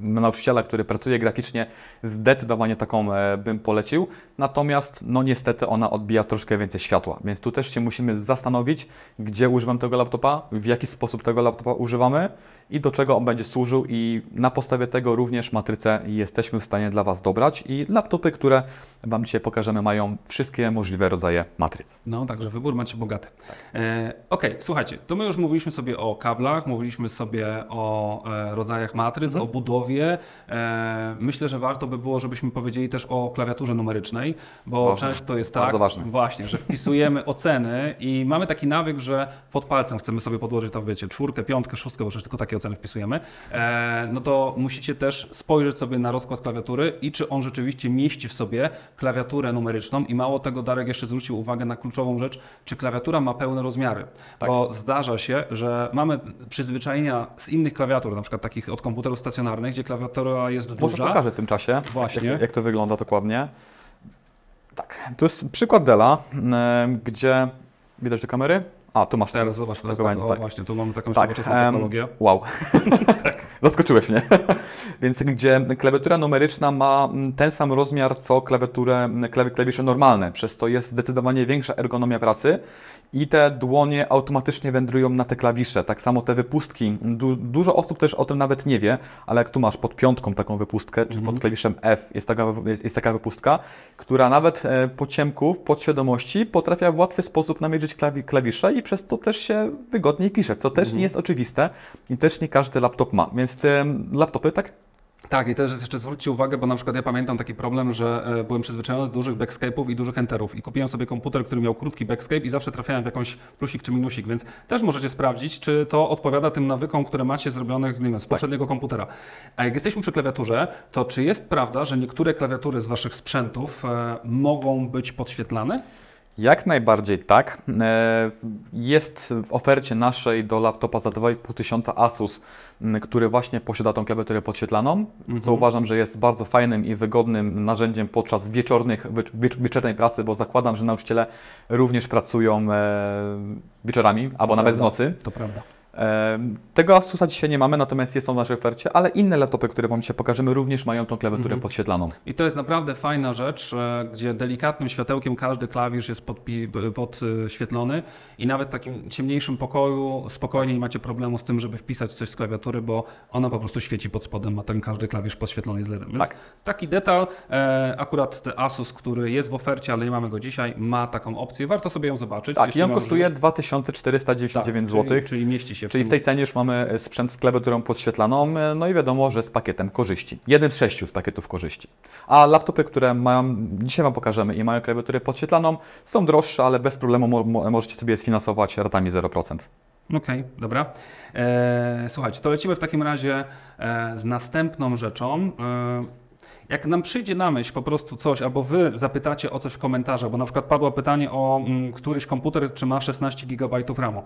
nauczyciela, który pracuje graficznie, zdecydowanie taką e, bym polecił. Natomiast, no niestety, ona odbija troszkę więcej światła, więc tu też się musimy zastanowić, gdzie używam tego laptopa, w jaki sposób tego laptopa używamy i do czego on będzie służył i na podstawie tego również matrycę jesteśmy w stanie dla Was dobrać i laptopy, które Wam dzisiaj pokażemy, mają wszystkie możliwe rodzaje matryc. No, także wybór macie bogaty. E, Okej, słuchajcie, to my już mówiliśmy sobie o kablach, mówiliśmy sobie o e, rodzajach matryc, Mhm. o budowie. E, myślę, że warto by było, żebyśmy powiedzieli też o klawiaturze numerycznej, bo Ważne. często jest tak, właśnie, że wpisujemy oceny i mamy taki nawyk, że pod palcem chcemy sobie podłożyć tam, wiecie, czwórkę, piątkę, szóstkę, bo przecież tylko takie oceny wpisujemy. E, no to musicie też spojrzeć sobie na rozkład klawiatury i czy on rzeczywiście mieści w sobie klawiaturę numeryczną i mało tego Darek jeszcze zwrócił uwagę na kluczową rzecz, czy klawiatura ma pełne rozmiary, Tak. bo zdarza się, że mamy przyzwyczajenia z innych klawiatur, na przykład takich od komputerów stacjonarnych, gdzie klawiatura jest Może duża. pokażę w tym czasie, Właśnie. Jak, jak to wygląda dokładnie. Tak, to jest przykład Della, em, gdzie widać do kamery? A, tu masz Teraz zobacz, teraz tak, o, tak. właśnie, tu mamy taką Tak, nowoczesną em, technologię. Wow. Zaskoczyłeś mnie. Więc gdzie klawiatura numeryczna ma ten sam rozmiar co klawiaturę, klawi- klawisze normalne, przez to jest zdecydowanie większa ergonomia pracy i te dłonie automatycznie wędrują na te klawisze. Tak samo te wypustki. Du dużo osób też o tym nawet nie wie, ale jak tu masz pod piątką taką wypustkę, czy pod klawiszem F jest taka, jest, taka wypustka, która nawet e, po ciemku, w podświadomości potrafi w łatwy sposób namierzyć klawi klawisze i przez to też się wygodniej pisze, co też nie jest oczywiste i też nie każdy laptop ma. Więc te laptopy tak Tak, i też jeszcze zwróćcie uwagę, bo na przykład ja pamiętam taki problem, że e, byłem przyzwyczajony do dużych backscape'ów i dużych enterów i kupiłem sobie komputer, który miał krótki backscape i zawsze trafiałem w jakąś plusik czy minusik, więc też możecie sprawdzić, czy to odpowiada tym nawykom, które macie zrobionych nie wiem, z poprzedniego komputera. A jak jesteśmy przy klawiaturze, to czy jest prawda, że niektóre klawiatury z Waszych sprzętów e, mogą być podświetlane? Jak najbardziej tak. E, Jest w ofercie naszej do laptopa za 2,5 tysiąca Asus, m, który właśnie posiada tą klawiaturę podświetlaną, co uważam, że jest bardzo fajnym i wygodnym narzędziem podczas wieczornych, wieczornej pracy, bo zakładam, że nauczyciele również pracują e, wieczorami albo nawet w prawda. nocy. To prawda. Tego Asusa dzisiaj nie mamy, natomiast jest on w naszej ofercie, ale inne laptopy, które Wam dzisiaj pokażemy, również mają tą klawiaturę podświetlaną. I to jest naprawdę fajna rzecz, e, gdzie delikatnym światełkiem każdy klawisz jest podświetlony i nawet w takim ciemniejszym pokoju spokojnie nie macie problemu z tym, żeby wpisać coś z klawiatury, bo ona po prostu świeci pod spodem, a ten każdy klawisz podświetlony jest LEDem. Więc Tak. taki detal, e, akurat ten Asus, który jest w ofercie, ale nie mamy go dzisiaj, ma taką opcję. Warto sobie ją zobaczyć. Tak, i on ma kosztuje możliwość. 2499 Tak, zł. Czyli, czyli mieści się Czyli w tej cenie już mamy e, sprzęt z klawiaturą podświetlaną, e, no i wiadomo, że z pakietem korzyści. Jeden z sześciu z pakietów korzyści. A laptopy, które mają, dzisiaj Wam pokażemy i mają klawiaturę podświetlaną, są droższe, ale bez problemu mo mo możecie sobie sfinansować ratami 0%. Okej, dobra. E, słuchajcie, to lecimy w takim razie z następną rzeczą. E, Jak nam przyjdzie na myśl po prostu coś, albo wy zapytacie o coś w komentarzach, bo na przykład padło pytanie o mm, któryś komputer, czy ma 16 GB RAMu.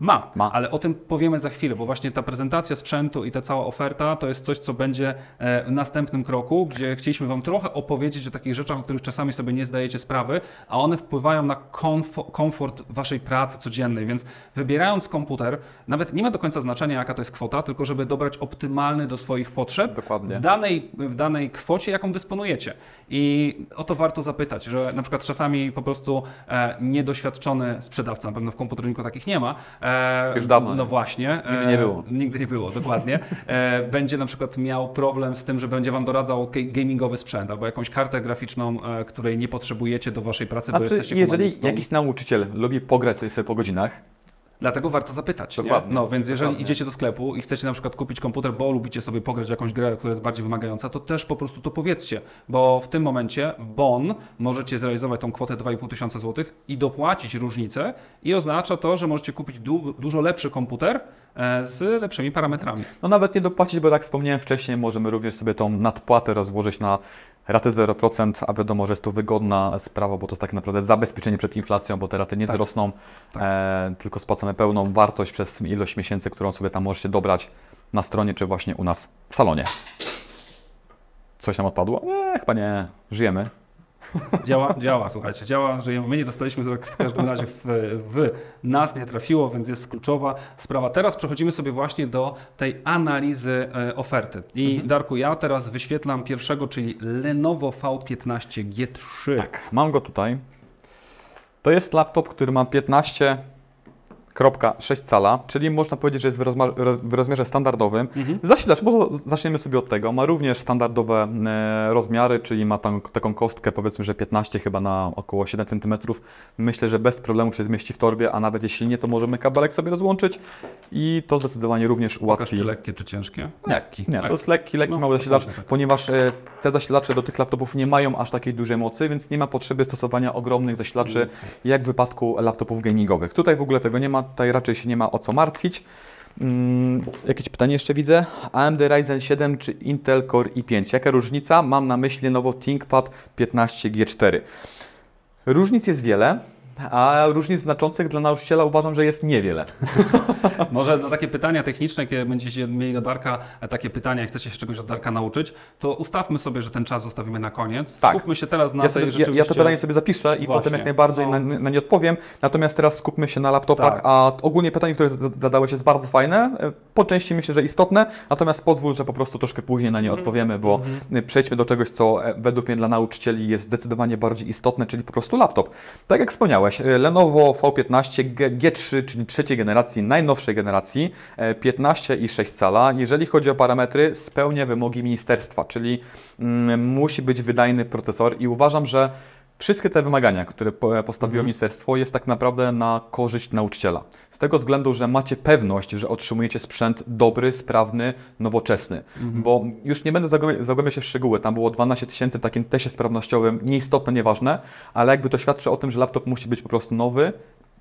Ma, Ma. ale o tym powiemy za chwilę, bo właśnie ta prezentacja sprzętu i ta cała oferta to jest coś, co będzie e, w następnym kroku, gdzie chcieliśmy Wam trochę opowiedzieć o takich rzeczach, o których czasami sobie nie zdajecie sprawy, a one wpływają na komfo- komfort Waszej pracy codziennej, więc wybierając komputer, nawet nie ma do końca znaczenia, jaka to jest kwota, tylko żeby dobrać optymalny do swoich potrzeb Dokładnie. w danej, w danej kwocie, jaką dysponujecie. I o to warto zapytać, że na przykład czasami po prostu e, niedoświadczony sprzedawca, na pewno w komputerniku takich nie ma. E, Już dawno No nie. właśnie. Nigdy nie było. Nigdy nie było, dokładnie. E, będzie na przykład miał problem z tym, że będzie Wam doradzał ga- gamingowy sprzęt albo jakąś kartę graficzną, e, której nie potrzebujecie do Waszej pracy, bo Znaczy, jesteście jeżeli jakiś nauczyciel lubi pograć sobie po godzinach, Dlatego warto zapytać. Nie? Dokładnie. No, więc jeżeli Dokładnie. idziecie do sklepu i chcecie na przykład kupić komputer, bo lubicie sobie pograć jakąś grę, która jest bardziej wymagająca, to też po prostu to powiedzcie, bo w tym momencie bon możecie zrealizować tą kwotę 2,5 tysiąca złotych i dopłacić różnicę i oznacza to, że możecie kupić du- dużo lepszy komputer e, z lepszymi parametrami. no nawet nie dopłacić, bo tak wspomniałem wcześniej, możemy również sobie tą nadpłatę rozłożyć na ratę 0%, a wiadomo, że jest to wygodna sprawa, bo to tak naprawdę zabezpieczenie przed inflacją, bo te raty nie Tak. wzrosną, Tak. e, tylko spłacamy pełną wartość przez ilość miesięcy, którą sobie tam możecie dobrać na stronie, czy właśnie u nas w salonie. Coś nam odpadło? Nie, chyba nie. Żyjemy. Działa, działa, słuchajcie, działa, że my nie dostaliśmy w każdym razie w, w nas nie trafiło, więc jest kluczowa sprawa. Teraz przechodzimy sobie właśnie do tej analizy e, oferty. I Darku, ja teraz wyświetlam pierwszego, czyli Lenovo V15 G3. Tak, mam go tutaj. To jest laptop, który ma 15,6 cala, czyli można powiedzieć, że jest w, rozma- roz- w rozmiarze standardowym. Mhm. Zasilacz, może zaczniemy sobie od tego, ma również standardowe e, rozmiary, czyli ma tam, taką kostkę powiedzmy, że 15 chyba na około 7 cm. Myślę, że bez problemu się zmieści w torbie, a nawet jeśli nie, to możemy kabelek sobie rozłączyć i to zdecydowanie również Pokaż, ułatwi. czy lekkie, czy ciężkie? Lekki. Nie, to lekki. jest lekki, lekki No, mały zasilacz, tak. ponieważ e, te zasilacze do tych laptopów nie mają aż takiej dużej mocy, więc nie ma potrzeby stosowania ogromnych zasilaczy, jak w wypadku laptopów gamingowych. Tutaj w ogóle tego nie ma, tutaj raczej się nie ma o co martwić. Mm, jakieś pytanie jeszcze widzę? AMD Ryzen 7 czy Intel Core i5? Jaka różnica? Mam na myśli nowo ThinkPad 15G4. Różnic jest wiele, a różnic znaczących dla nauczyciela uważam, że jest niewiele. Może na takie pytania techniczne, kiedy będziecie mieli do Darka e, takie pytania i chcecie się czegoś od Darka nauczyć, to ustawmy sobie, że ten czas zostawimy na koniec. Tak. Skupmy się teraz na Ja, tej sobie, ja, rzeczywiście... ja to pytanie sobie zapiszę i Właśnie. potem jak najbardziej No. na, na nie odpowiem. Natomiast teraz skupmy się na laptopach, Tak. a ogólnie pytanie, które zadałeś jest bardzo fajne, e, po części myślę, że istotne, natomiast pozwól, że po prostu troszkę później na nie Mhm. odpowiemy, bo e, przejdźmy do czegoś, co według mnie dla nauczycieli jest zdecydowanie bardziej istotne, czyli po prostu laptop. Tak jak wspomniałeś, e, Lenovo V15 G- G3, czyli trzeciej generacji, najnowszej generacji, e, 15,6 cala. Jeżeli chodzi o parametry, spełnia wymogi ministerstwa, czyli mm, musi być wydajny procesor i uważam, że Wszystkie te wymagania, które po- postawiło ministerstwo, jest tak naprawdę na korzyść nauczyciela. Z tego względu, że macie pewność, że otrzymujecie sprzęt dobry, sprawny, nowoczesny. Bo już nie będę zagłębiał zagłębiał się w szczegóły, tam było 12 tysięcy w takim teście sprawnościowym, nieistotne, nieważne, ale jakby to świadczy o tym, że laptop musi być po prostu nowy,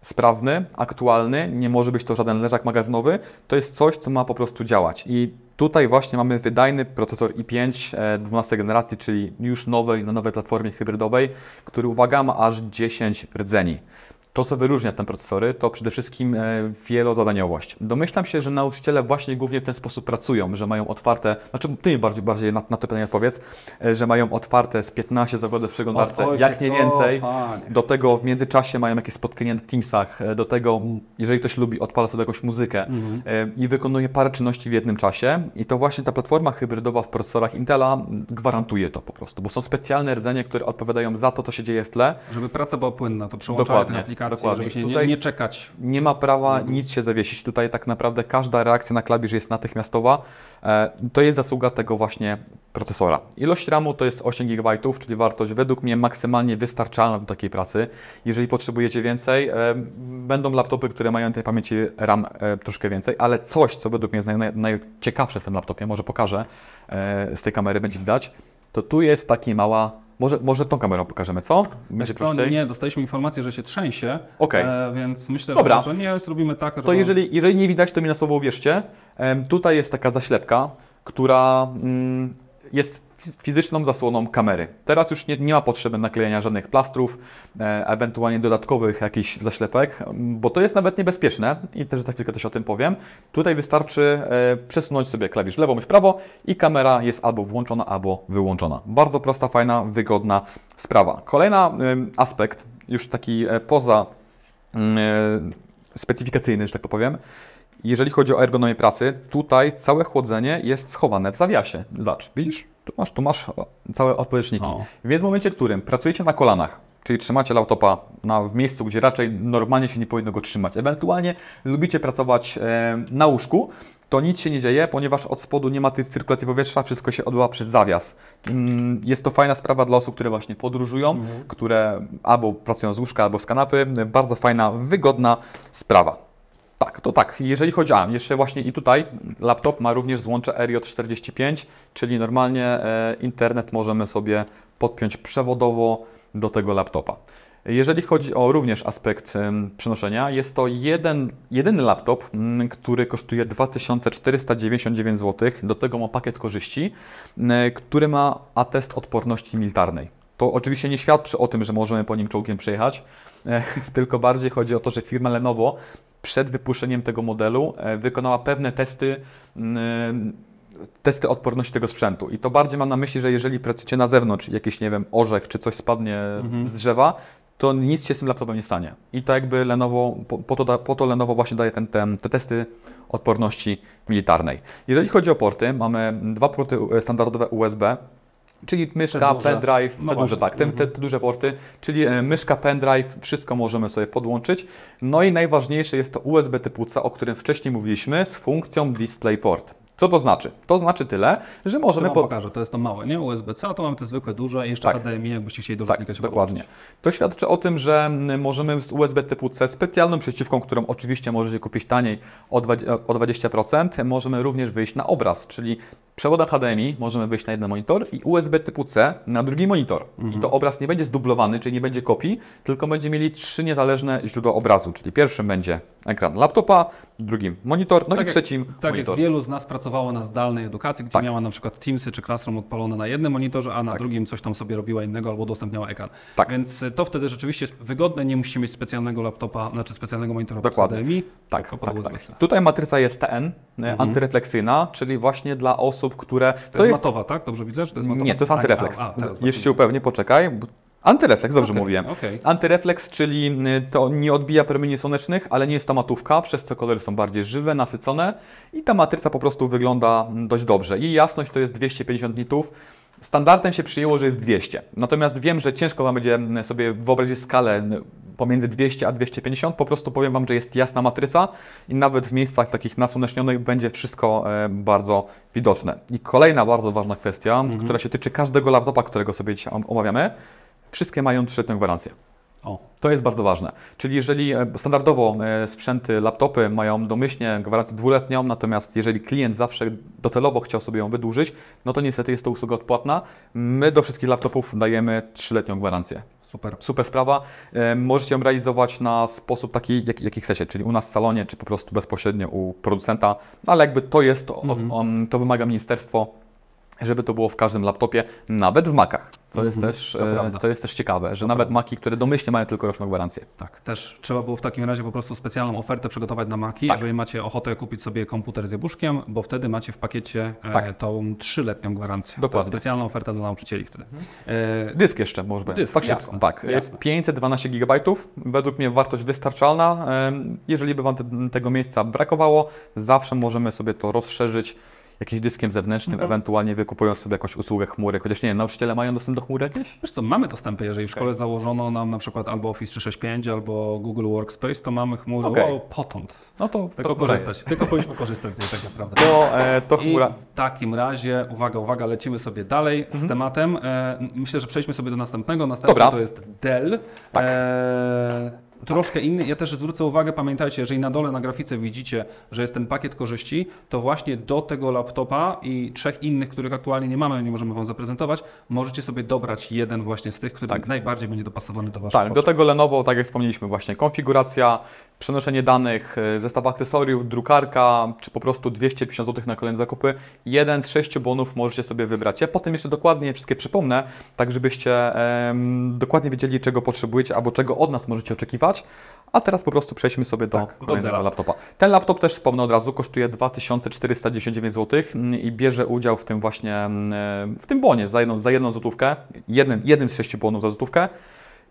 sprawny, aktualny, nie może być to żaden leżak magazynowy, to jest coś, co ma po prostu działać. I tutaj właśnie mamy wydajny procesor i5 e, 12 generacji, czyli już nowej, na nowej platformie hybrydowej, który, uwaga, ma aż 10 rdzeni. To, co wyróżnia te procesory, to przede wszystkim e, wielozadaniowość. Domyślam się, że nauczyciele właśnie głównie w ten sposób pracują, że mają otwarte, znaczy ty mi bardziej, bardziej na, na to pytanie odpowiedz, e, że mają otwarte z 15 zakładów w przeglądarce, Oj, jak nie więcej. Do tego w międzyczasie mają jakieś spotkanie na Teamsach. E, Do tego, jeżeli ktoś lubi, odpala sobie jakąś muzykę Mhm. i wykonuje parę czynności w jednym czasie. I to właśnie ta platforma hybrydowa w procesorach Intela gwarantuje to po prostu, bo są specjalne rdzenie, które odpowiadają za to, co się dzieje w tle. Żeby praca była płynna, to przełączanie Dokładnie, aplikacji, dokładnie. żeby się nie, nie czekać. Nie ma prawa nic się zawiesić. Tutaj tak naprawdę każda reakcja na klawisz jest natychmiastowa. E, To jest zasługa tego właśnie procesora. Ilość RAMu to jest 8 GB, czyli wartość według mnie maksymalnie wystarczalna do takiej pracy. Jeżeli potrzebujecie więcej, e, będą laptopy, które mają tej pamięci RAM e, troszkę więcej, ale coś, co według mnie jest naj, naj, najciekawsze w tym laptopie, może pokażę, z tej kamery będzie widać, to tu jest taki mała, może, może tą kamerą pokażemy, co? Będzie co, prościej? nie, dostaliśmy informację, że się trzęsie, Okej. e, więc myślę, Dobra. że, nie zrobimy tak. To jeżeli, jeżeli nie widać, to mi na słowo uwierzcie. Em, Tutaj jest taka zaślepka, która mm, jest fizyczną zasłoną kamery. Teraz już nie, nie ma potrzeby naklejenia żadnych plastrów, e, ewentualnie dodatkowych jakichś zaślepek, bo to jest nawet niebezpieczne i też za chwilkę coś o tym powiem. Tutaj wystarczy e, przesunąć sobie klawisz lewo bądź prawo i kamera jest albo włączona, albo wyłączona. Bardzo prosta, fajna, wygodna sprawa. Kolejna ym, aspekt, już taki e, poza e, specyfikacyjny, że tak to powiem. Jeżeli chodzi o ergonomię pracy, tutaj całe chłodzenie jest schowane w zawiasie. Zobacz, widzisz? Tu masz, tu masz o, całe odpowietrzniki. O. Więc w momencie, w którym pracujecie na kolanach, czyli trzymacie laptopa na, w miejscu, gdzie raczej normalnie się nie powinno go trzymać, ewentualnie lubicie pracować e, na łóżku, to nic się nie dzieje, ponieważ od spodu nie ma tej cyrkulacji powietrza, wszystko się odbywa przez zawias. Mm, Jest to fajna sprawa dla osób, które właśnie podróżują, które albo pracują z łóżka, albo z kanapy. Bardzo fajna, wygodna sprawa. Tak, to tak. Jeżeli chodzi, a jeszcze właśnie i tutaj laptop ma również złącze RJ45, czyli normalnie e, internet możemy sobie podpiąć przewodowo do tego laptopa. Jeżeli chodzi o również aspekt przenoszenia, jest to jeden, jedyny laptop, który kosztuje 2499 zł. Do tego ma pakiet korzyści, który ma atest odporności militarnej. To oczywiście nie świadczy o tym, że możemy po nim czołgiem przejechać, tylko bardziej chodzi o to, że firma Lenovo przed wypuszczeniem tego modelu e, wykonała pewne testy, mm, testy odporności tego sprzętu. I to bardziej mam na myśli, że jeżeli pracujecie na zewnątrz, jakiś, nie wiem, orzech czy coś spadnie z drzewa, to nic się z tym laptopem nie stanie. I to jakby Lenovo, po, po, to, po to Lenovo właśnie daje ten, ten, te testy odporności militarnej. Jeżeli chodzi o porty, mamy dwa porty e, standardowe USB, czyli myszka, duże. pendrive, No te duże, tak, te, te, te duże porty, czyli e, myszka, pendrive, wszystko możemy sobie podłączyć. No i najważniejsze jest to USB typu C, o którym wcześniej mówiliśmy, z funkcją DisplayPort. Co to znaczy? To znaczy tyle, że To możemy po... pokażę, to jest to małe, nie? USB-C, a tu mamy te zwykłe duże i jeszcze Tak. HDMI, jakbyście chcieli do Tak, się dokładnie. podłączyć. To świadczy o tym, że możemy z USB typu C specjalną przeciwką, którą oczywiście możecie kupić taniej o dwa- o 20%, możemy również wyjść na obraz, czyli przewodem HDMI możemy wyjść na jeden monitor i USB typu C na drugi monitor. I Mhm. to obraz nie będzie zdublowany, czyli nie będzie kopii, tylko będziemy mieli trzy niezależne źródła obrazu, czyli pierwszym będzie ekran laptopa, drugim monitor, no Tak i jak- trzecim Tak monitor. jak wielu z nas pracowało na zdalnej edukacji, gdzie Tak. miała na przykład Teamsy czy Classroom odpalone na jednym monitorze, a na Tak. drugim coś tam sobie robiła innego albo udostępniała ekran. Tak. Więc y, to wtedy rzeczywiście jest wygodne, nie musicie mieć specjalnego laptopa, znaczy specjalnego monitora Dokładnie. HDMI, Tak, pod tak, USB-C. tak. Tutaj matryca jest TN, e, Mhm. antyrefleksyjna, czyli właśnie dla osób, które... To, jest matowa, tak? Dobrze widzę, że to jest matowa? Nie, to jest antyrefleks. A, a, Jeszcze upewnię, poczekaj. Antyrefleks, dobrze Okej, mówiłem. okej. Antyrefleks, czyli y, to nie odbija promieni słonecznych, ale nie jest to matówka, przez co kolory są bardziej żywe, nasycone i ta matryca po prostu wygląda mm, dość dobrze. Jej jasność to jest 250 nitów. Standardem się przyjęło, że jest 200. Natomiast wiem, że ciężko Wam będzie mm, sobie wyobrazić skalę pomiędzy 200 a 250. Po prostu powiem Wam, że jest jasna matryca i nawet w miejscach takich nasłonecznionych będzie wszystko e, bardzo widoczne. I kolejna bardzo ważna kwestia, która się tyczy każdego laptopa, którego sobie dzisiaj om- omawiamy. Wszystkie mają trzyletnią gwarancję. O, To jest bardzo ważne. Czyli jeżeli e, standardowo e, sprzęty, laptopy mają domyślnie gwarancję dwuletnią, natomiast jeżeli klient zawsze docelowo chciał sobie ją wydłużyć, no to niestety jest to usługa odpłatna. My do wszystkich laptopów dajemy trzyletnią gwarancję. super. Super sprawa. E, Możecie ją realizować na sposób taki, jaki, jaki chcecie, czyli u nas w salonie, czy po prostu bezpośrednio u producenta, no ale jakby to jest, to, Mhm. to wymaga ministerstwo, żeby to było w każdym laptopie, nawet w Macach. To, jest, Mhm, też, to e, prawda. to jest też ciekawe, że nawet Maki, które domyślnie mają tylko roczną gwarancję. Tak, też trzeba było w takim razie po prostu specjalną ofertę przygotować na Maki, Tak. jeżeli macie ochotę kupić sobie komputer z jabłuszkiem, bo wtedy macie w pakiecie e, Tak. tą trzyletnią gwarancję. To Dokładnie. jest specjalna oferta dla nauczycieli wtedy. E, Dysk jeszcze może być. Dysk, Faktycznie, jasne, tak. jasne. 512 GB, według mnie wartość wystarczalna. Jeżeli by Wam te, tego miejsca brakowało, zawsze możemy sobie to rozszerzyć jakimś dyskiem zewnętrznym, Mhm. ewentualnie wykupując sobie jakąś usługę chmury. Chociaż nie wiem, nauczyciele mają dostęp do chmury jakieś? Wiesz co, mamy dostępy, jeżeli w szkole założono nam na przykład albo Office 365, albo Google Workspace, to mamy chmury Okej. o, potąd. No to Tylko to korzystać, tylko powinniśmy korzystać z niej tak naprawdę. To, e, to I chmura. w takim razie, uwaga, uwaga, lecimy sobie dalej z tematem. E, myślę, że przejdźmy sobie do następnego. Następny Dobra. to jest Dell. Tak. E, troszkę inny. Ja też zwrócę uwagę, pamiętajcie, jeżeli na dole na grafice widzicie, że jest ten pakiet korzyści, to właśnie do tego laptopa i trzech innych, których aktualnie nie mamy, nie możemy Wam zaprezentować, możecie sobie dobrać jeden właśnie z tych, który Tak. najbardziej będzie dopasowany do Waszych Tak, do potrzeb. tego Lenovo, tak jak wspomnieliśmy, właśnie konfiguracja, przenoszenie danych, e, zestaw akcesoriów, drukarka, czy po prostu 250 zł na kolejne zakupy. Jeden z sześciu bonów możecie sobie wybrać. Ja potem jeszcze dokładnie wszystkie przypomnę, tak żebyście em, dokładnie wiedzieli, czego potrzebujecie albo czego od nas możecie oczekiwać. A teraz po prostu przejdźmy sobie do Tak, kolejnego laptopa. Ten laptop też wspomnę od razu, kosztuje 2499 zł mm, i bierze udział w tym właśnie, mm, e, w tym bonie za jedną, za jedną złotówkę, jednym, jednym z sześciu bonów za złotówkę.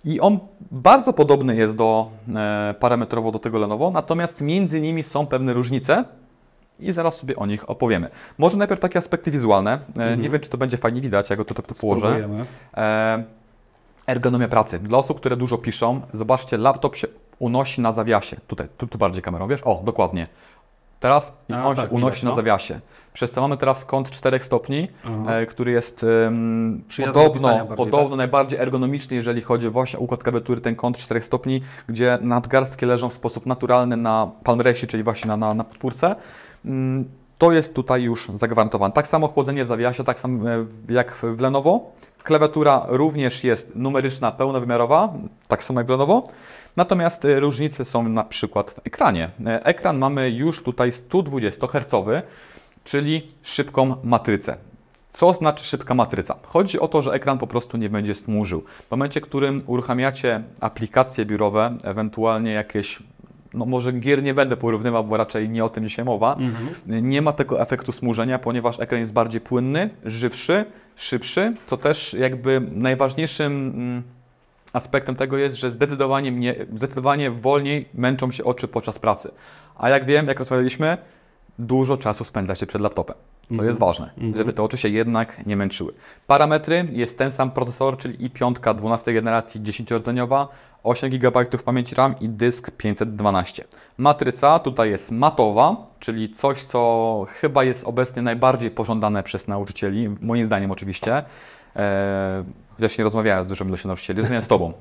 I on bardzo podobny jest do e, parametrowo do tego Lenovo, natomiast między nimi są pewne różnice i zaraz sobie o nich opowiemy. Może najpierw takie aspekty wizualne. E, Nie wiem, czy to będzie fajnie widać, jak go to, to położę. Spróbujemy. Ergonomia pracy. Dla osób, które dużo piszą, zobaczcie, laptop się unosi na zawiasie. Tutaj, tu, tu bardziej kamerą, wiesz? O, dokładnie. Teraz A, on tak, się unosi widać, na no. zawiasie. Przez co mamy teraz kąt 4 stopni, Aha. e, który jest em, Przyjazny do pisania podobno, bardziej, podobno najbardziej ergonomiczny, jeżeli chodzi właśnie o układ klawiatury, ten kąt 4 stopni, gdzie nadgarstki leżą w sposób naturalny na palm resi, czyli właśnie na, na, na podpórce. Mm, To jest tutaj już zagwarantowane. Tak samo chłodzenie w zawiasie, tak samo e, jak w Lenovo. Klawiatura również jest numeryczna, pełnowymiarowa, tak samo jak w Lenovo. Natomiast e, różnice są na przykład w ekranie. E, Ekran mamy już tutaj 120 Hz, czyli szybką matrycę. Co znaczy szybka matryca? Chodzi o to, że ekran po prostu nie będzie smużył. W momencie, w którym uruchamiacie aplikacje biurowe, ewentualnie jakieś, no może gier nie będę porównywał, bo raczej nie o tym dzisiaj mowa, Mhm. nie ma tego efektu smużenia, ponieważ ekran jest bardziej płynny, żywszy, szybszy, co też jakby najważniejszym mm, aspektem tego jest, że zdecydowanie, mnie, zdecydowanie wolniej męczą się oczy podczas pracy. A jak wiem, jak rozmawialiśmy, dużo czasu spędza się przed laptopem, co Mhm. jest ważne, Mhm. żeby te oczy się jednak nie męczyły. Parametry jest ten sam procesor, czyli i5 12 generacji 10-rdzeniowa, 8 GB pamięci RAM i dysk 512. Matryca tutaj jest matowa, czyli coś, co chyba jest obecnie najbardziej pożądane przez nauczycieli, moim zdaniem oczywiście. Eee, chociaż nie rozmawiałem z dużą ilością nauczycieli, rozmawiałem z Tobą.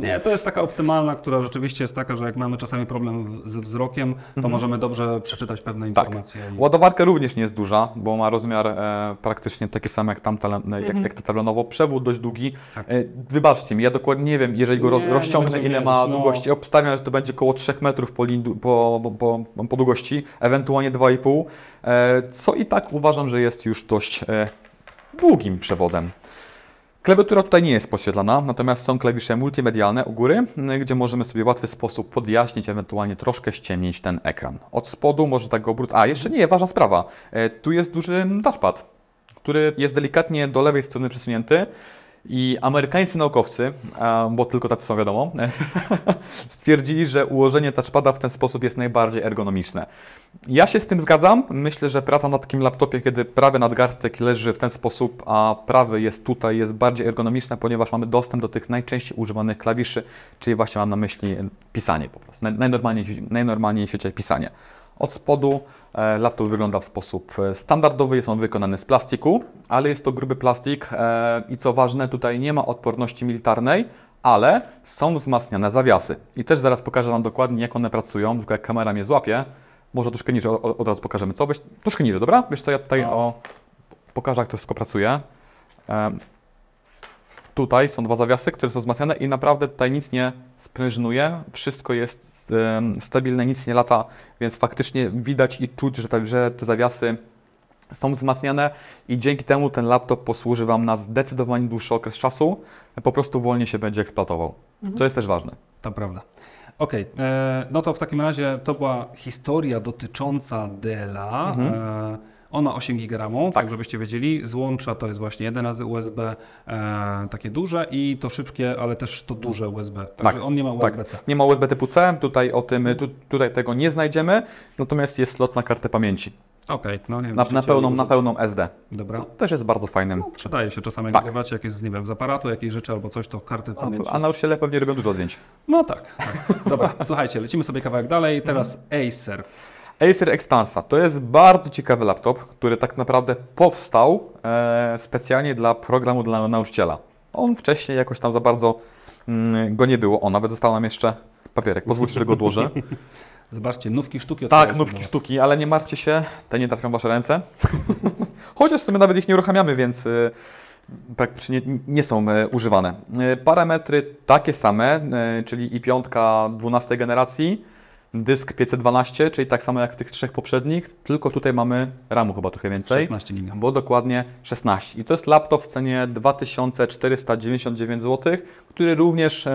Nie, to jest taka optymalna, która rzeczywiście jest taka, że jak mamy czasami problem ze wzrokiem, to możemy dobrze przeczytać pewne Mhm. Tak. informacje. i- Ładowarka również nie jest duża, bo ma rozmiar e, praktycznie taki sam jak tamta, le- jak, Mhm. jak ta tablanowo. Przewód dość długi. Tak. E, wybaczcie mi, ja dokładnie nie wiem, jeżeli go Nie, rozciągnę, ile mierzyć, ma no. długości. Obstawiam, że to będzie około 3 metrów po, lindu, po, po, po, po długości, ewentualnie 2,5, e, co i tak uważam, że jest już dość e, długim przewodem. Klawiatura tutaj nie jest podświetlana, natomiast są klawisze multimedialne u góry, m, gdzie możemy sobie w łatwy sposób podjaśnić, ewentualnie troszkę ściemnić ten ekran. Od spodu może tak go obrócić. A, jeszcze nie, ważna sprawa. E, Tu jest duży touchpad, który jest delikatnie do lewej strony przesunięty. I amerykańscy naukowcy, bo tylko tacy są wiadomo, stwierdzili, że ułożenie touchpada w ten sposób jest najbardziej ergonomiczne. Ja się z tym zgadzam. Myślę, że praca na takim laptopie, kiedy prawy nadgarstek leży w ten sposób, a prawy jest tutaj, jest bardziej ergonomiczna, ponieważ mamy dostęp do tych najczęściej używanych klawiszy, czyli właśnie mam na myśli pisanie po prostu. Naj- Najnormalniej, najnormalniej w świecie pisanie. Od spodu e, laptop wygląda w sposób e, standardowy, jest on wykonany z plastiku, ale jest to gruby plastik e, i co ważne, tutaj nie ma odporności militarnej, ale są wzmacniane zawiasy. I też zaraz pokażę Wam dokładnie, jak one pracują, tylko jak kamera mnie złapie, może troszkę niżej od razu pokażemy co, Weź, troszkę niżej, dobra? Wiesz co, ja tutaj No. o, pokażę, jak to wszystko pracuje. Tutaj są dwa zawiasy, które są wzmacniane i naprawdę tutaj nic nie sprężynuje. Wszystko jest stabilne, nic nie lata, więc faktycznie widać i czuć, że te, że te zawiasy są wzmacniane i dzięki temu ten laptop posłuży Wam na zdecydowanie dłuższy okres czasu. Po prostu wolniej się będzie eksploatował. To jest też ważne. To prawda. Okej, e, no to w takim razie to była historia dotycząca Della. Mhm. E, on ma 8 GB tak. Tak. żebyście wiedzieli. Złącza to jest właśnie jeden razy USB, e, takie duże i to szybkie, ale też to duże USB. Także on nie ma USB-C. Nie ma USB typu C, tutaj o tym, tu, tutaj tego nie znajdziemy, natomiast jest slot na kartę pamięci. Okej, no nie wiem. Na, na, pełną, na pełną SD. Dobra. Co też jest bardzo fajnym. No, przydaje się czasami, jak Tak. nagrywacie jakieś, nie wiem, z aparatu, jakieś rzeczy albo coś, to karty A, pamięci. a nauczyciele pewnie robią dużo zdjęć. No tak, tak. Dobra, słuchajcie, lecimy sobie kawałek dalej. Teraz Acer. Acer Extensa to jest bardzo ciekawy laptop, który tak naprawdę powstał e, specjalnie dla programu dla nauczyciela. On wcześniej jakoś tam za bardzo mm, go nie było. O, nawet został nam jeszcze papierek. Pozwólcie, że go odłożę. Zobaczcie, nówki sztuki od Tak, nówki sztuki, ale nie martwcie się, te nie trafią w Wasze ręce. Chociaż w sumie nawet ich nie uruchamiamy, więc y, praktycznie nie, są y, używane. Parametry takie same, czyli i piątka 12 generacji, dysk 512, czyli tak samo jak w tych trzech poprzednich, tylko tutaj mamy RAMu chyba trochę więcej. 16 giga. Bo dokładnie 16. I to jest laptop w cenie 2499 zł, który również,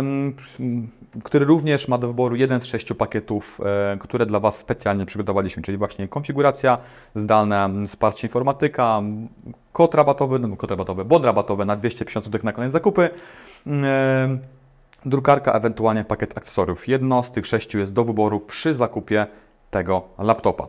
który również ma do wyboru jeden z sześciu pakietów, e, które dla Was specjalnie przygotowaliśmy, czyli właśnie konfiguracja zdalna, wsparcie informatyka, kod rabatowy, no kod rabatowy, bon rabatowy na 250 zł na kolejne zakupy. Drukarka, ewentualnie pakiet akcesoriów. Jedno z tych sześciu jest do wyboru przy zakupie tego laptopa.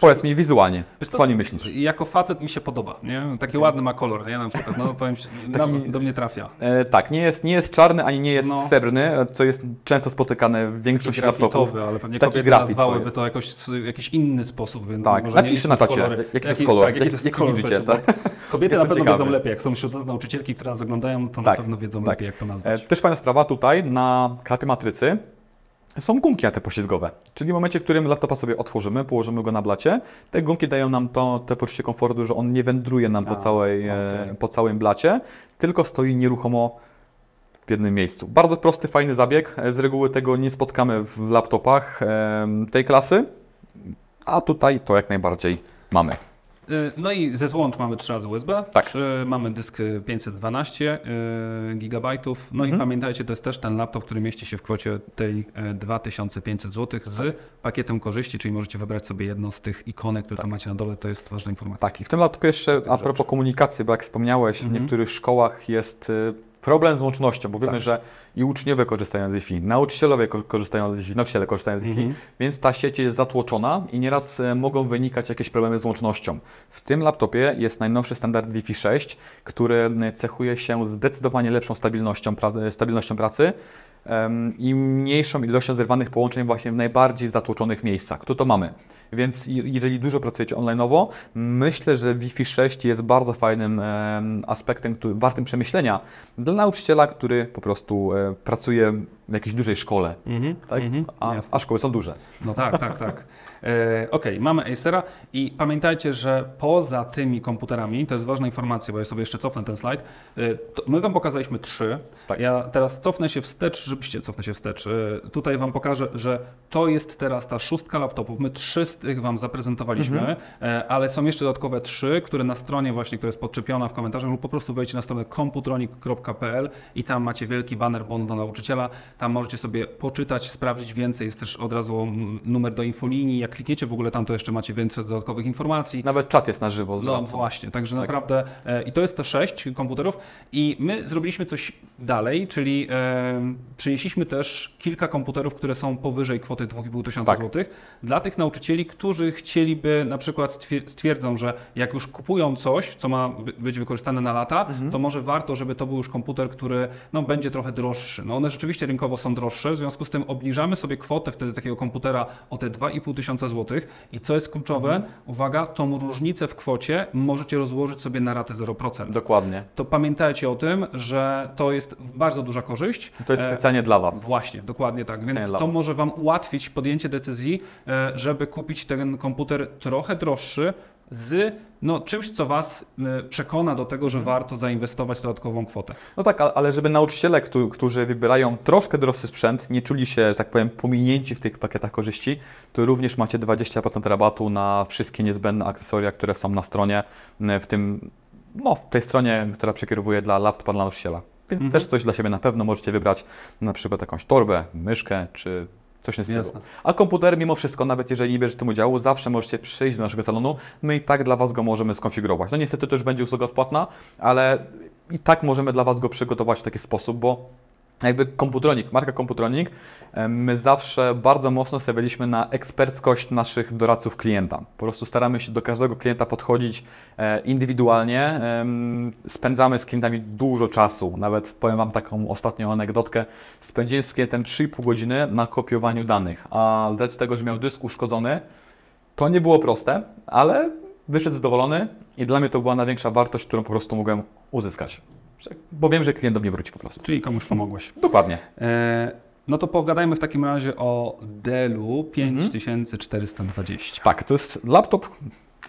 Powiedz mi wizualnie, Wiesz co o nim myślisz? Jako facet mi się podoba, nie? Taki ładny ma kolor, nie? Na przykład, no powiem ci, Taki- na, do mnie trafia. E, tak, nie jest, nie jest czarny, ani nie jest No. srebrny, e, co jest często spotykane w większości laptopów. ale pewnie Taki kobiety to nazwałyby jest. to jakoś, w jakiś inny sposób, więc Tak, może napiszcie na czacie, kolory. jaki to jest kolor, Tak, jaki jak- to jest jaki kolor, widzicie, tak? Kobiety na pewno ciekawy. wiedzą lepiej, jak są wśród nas nauczycielki, które nas oglądają, to na Tak, pewno wiedzą tak. lepiej, jak to E, nazwać. Też fajna sprawa tutaj, na klapie matrycy są gumki antypoślizgowe, czyli w momencie, w którym laptopa sobie otworzymy, położymy go na blacie, te gumki dają nam to, te poczucie komfortu, że on nie wędruje nam po, A, całej, e, okej. po całym blacie, tylko stoi nieruchomo w jednym miejscu. Bardzo prosty, fajny zabieg. E, Z reguły tego nie spotkamy w laptopach tej klasy, a tutaj to jak najbardziej mamy. Y, No i ze złącz mamy 3 razy USB, Tak. mamy dysk y, 512 y, gigabajtów. No i Mhm. pamiętajcie, to jest też ten laptop, który mieści się w kwocie tej y, 2500 zł z pakietem korzyści, czyli możecie wybrać sobie jedną z tych ikonek, które tam macie na dole, to jest ważna informacja. Tak, i w tym laptopie jeszcze a propos komunikacji, bo jak wspomniałeś, w Mhm. niektórych szkołach jest y, problem z łącznością, bo wiemy, Tak. że i uczniowie korzystają z Wi-Fi, nauczycielowie ko- korzystają z Wi-Fi, nauczyciele korzystają z Wi-Fi, Mhm. więc ta sieć jest zatłoczona i nieraz e, mogą wynikać jakieś problemy z łącznością. W tym laptopie jest najnowszy standard Wi-Fi 6, który e, cechuje się zdecydowanie lepszą stabilnością, stabilnością pracy i mniejszą ilością zerwanych połączeń właśnie w najbardziej zatłoczonych miejscach. Tu to mamy. Więc jeżeli dużo pracujecie online'owo, myślę, że Wi-Fi 6 jest bardzo fajnym em, aspektem, wartym przemyślenia dla nauczyciela, który po prostu e, pracuje w jakiejś dużej szkole. Mhm. Tak? Mhm. A, a szkoły są duże. No tak, tak, tak. E, Okej, mamy Acera i pamiętajcie, że poza tymi komputerami, to jest ważna informacja, bo ja sobie jeszcze cofnę ten slajd, e, my Wam pokazaliśmy trzy. Tak. Ja teraz cofnę się wstecz, żebyście cofnę się wstecz. E, Tutaj Wam pokażę, że to jest teraz ta szóstka laptopów. My trzy z tych Wam zaprezentowaliśmy, Mhm. e, ale są jeszcze dodatkowe trzy, które na stronie właśnie, która jest podczepiona w komentarzach lub po prostu wejdźcie na stronę komputronik.pl i tam macie wielki banner bond dla nauczyciela. Tam możecie sobie poczytać, sprawdzić więcej. Jest też od razu numer do infolinii. Jak klikniecie w ogóle tam, to jeszcze macie więcej dodatkowych informacji. Nawet czat jest na żywo No właśnie, także Tak. naprawdę e, i to jest te sześć komputerów i my zrobiliśmy coś dalej, czyli e, przynieśliśmy też kilka komputerów, które są powyżej kwoty 2,5 tysiąca Tak. złotych dla tych nauczycieli, którzy chcieliby na przykład stwier- stwierdzą, że jak już kupują coś, co ma by- być wykorzystane na lata, Mhm. to może warto, żeby to był już komputer, który no, będzie trochę droższy. No one rzeczywiście rynkowo są droższe, w związku z tym obniżamy sobie kwotę wtedy takiego komputera o te 2,5 tysiąca złotych i co jest kluczowe, Mhm. uwaga, tą różnicę w kwocie możecie rozłożyć sobie na ratę 0%. Dokładnie. To pamiętajcie o tym, że to jest bardzo duża korzyść. To jest E, specjalnie dla Was. Właśnie, dokładnie tak. Więc to was. może Wam ułatwić podjęcie decyzji, e, żeby kupić ten komputer trochę droższy z no, czymś, co Was e, przekona do tego, że warto zainwestować dodatkową kwotę. No tak, ale żeby nauczyciele, którzy, wybierają troszkę droższy sprzęt, nie czuli się, że tak powiem, pominięci w tych pakietach korzyści, to również macie 20% rabatu na wszystkie niezbędne akcesoria, które są na stronie, w tym, no, w tej stronie, która przekierowuje dla laptopa dla nauczyciela. Więc Mhm. też coś dla siebie na pewno możecie wybrać, na przykład jakąś torbę, myszkę, czy coś. Jasne. A komputer, mimo wszystko, nawet jeżeli nie bierzecie tym udziału, zawsze możecie przyjść do naszego salonu, my i tak dla Was go możemy skonfigurować. No niestety to już będzie usługa odpłatna, ale i tak możemy dla Was go przygotować w taki sposób, bo jakby Komputronik, marka Komputronik, my zawsze bardzo mocno stawialiśmy na eksperckość naszych doradców klienta. Po prostu staramy się do każdego klienta podchodzić e, indywidualnie. Spędzamy z klientami dużo czasu. Nawet powiem Wam taką ostatnią anegdotkę. Spędziłem z klientem 3,5 godziny na kopiowaniu danych, a z tego, że miał dysk uszkodzony, to nie było proste, ale wyszedł zadowolony i dla mnie to była największa wartość, którą po prostu mogłem uzyskać. Bo wiem, że klient do mnie wróci po prostu. Czyli komuś pomogłeś. Dokładnie. E, no to pogadajmy w takim razie o Dellu Mhm. 5420. Tak, to jest laptop,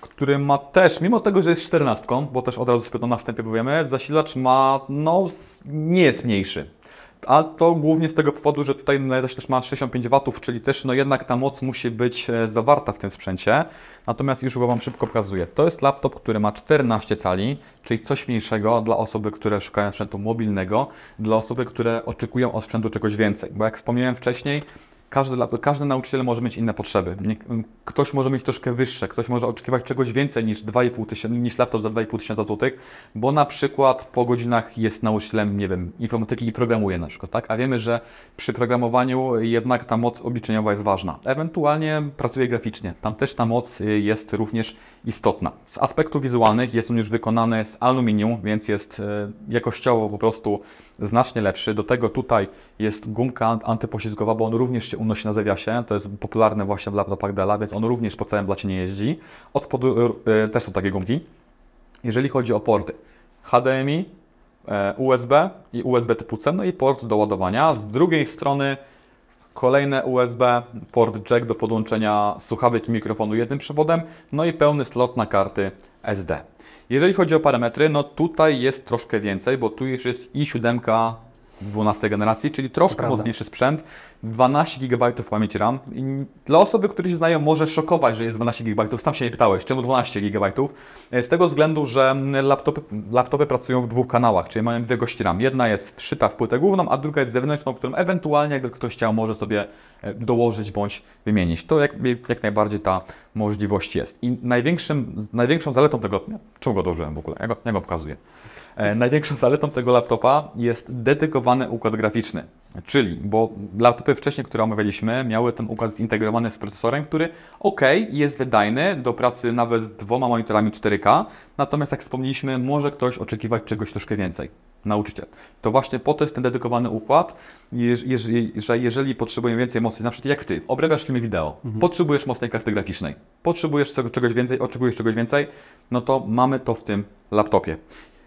który ma też, mimo tego, że jest 14, bo też od razu sobie to na wstępie powiemy, zasilacz ma, no, nie jest mniejszy. A to głównie z tego powodu, że tutaj zasilacz ma 65 W, czyli też no jednak ta moc musi być e, zawarta w tym sprzęcie. Natomiast już Wam szybko pokazuję. To jest laptop, który ma 14 cali, czyli coś mniejszego dla osoby, które szukają sprzętu mobilnego, dla osoby, które oczekują od sprzętu czegoś więcej. Bo jak wspomniałem wcześniej, każdy, każdy nauczyciel może mieć inne potrzeby. Ktoś może mieć troszkę wyższe, ktoś może oczekiwać czegoś więcej niż 2,5 tysiąca, niż laptop za 2,5 tysiąca złotych, bo na przykład po godzinach jest nauczycielem, nie wiem, informatyki i programuje na przykład, tak? A wiemy, że przy programowaniu jednak ta moc obliczeniowa jest ważna. Ewentualnie pracuje graficznie. Tam też ta moc y, jest również istotna. Z aspektów wizualnych jest on już wykonany z aluminium, więc jest y, jakościowo po prostu znacznie lepszy. Do tego tutaj jest gumka an- antypoślizgowa, bo on również się unosi na zawiasie. To jest popularne właśnie w laptopach Della, więc on również po całym blacie nie jeździ. Od spodu y, też są takie gumki. Jeżeli chodzi o porty HDMI, e, USB i USB typu C, no i port do ładowania. Z drugiej strony kolejne USB, port jack do podłączenia słuchawek i mikrofonu jednym przewodem, no i pełny slot na karty SD. Jeżeli chodzi o parametry, no tutaj jest troszkę więcej, bo tu już jest i7 12 generacji, czyli troszkę mocniejszy sprzęt, 12 GB pamięci RAM. Dla osoby, które się znają, może szokować, że jest 12 GB. Sam się nie pytałeś, czemu 12 GB? Z tego względu, że laptopy, laptopy pracują w dwóch kanałach, czyli mają dwie gości RAM. Jedna jest wszyta w płytę główną, a druga jest zewnętrzną, którą ewentualnie, jakby ktoś chciał, może sobie e, dołożyć bądź wymienić. To jak, jak najbardziej ta możliwość jest. I największym, największą zaletą tego, czemu go dołożyłem w ogóle? Ja go, ja go pokazuję. E, Największą zaletą tego laptopa jest dedykowany układ graficzny. Czyli, bo laptopy wcześniej, które omawialiśmy, miały ten układ zintegrowany z procesorem, który ok, jest wydajny do pracy nawet z dwoma monitorami 4K, natomiast jak wspomnieliśmy, może ktoś oczekiwać czegoś troszkę więcej. Nauczyciel. To właśnie po to jest ten dedykowany układ, jeż, jeż, że jeżeli potrzebujemy więcej mocy, na przykład jak Ty, obrabiasz filmy wideo, potrzebujesz mocnej karty graficznej, potrzebujesz czego- czegoś więcej, oczekujesz czegoś więcej, no to mamy to w tym laptopie.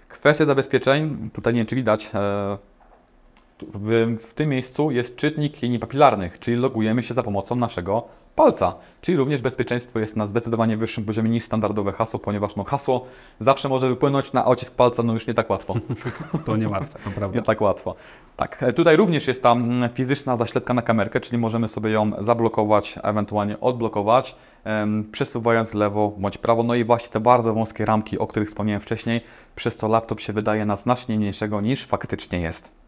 Kwestia zabezpieczeń, tutaj nie wiem czy widać, e, w, tym miejscu jest czytnik linii papilarnych, czyli logujemy się za pomocą naszego palca. Czyli również bezpieczeństwo jest na zdecydowanie wyższym poziomie niż standardowe hasło, ponieważ no, hasło zawsze może wypłynąć na odcisk palca, no już nie tak łatwo. To niełatwe, to prawda. Nie tak łatwo. Tak, e, tutaj również jest ta fizyczna zaślepka na kamerkę, czyli możemy sobie ją zablokować, ewentualnie odblokować, em, przesuwając lewo bądź prawo. No i właśnie te bardzo wąskie ramki, o których wspomniałem wcześniej, przez co laptop się wydaje na znacznie mniejszego niż faktycznie jest.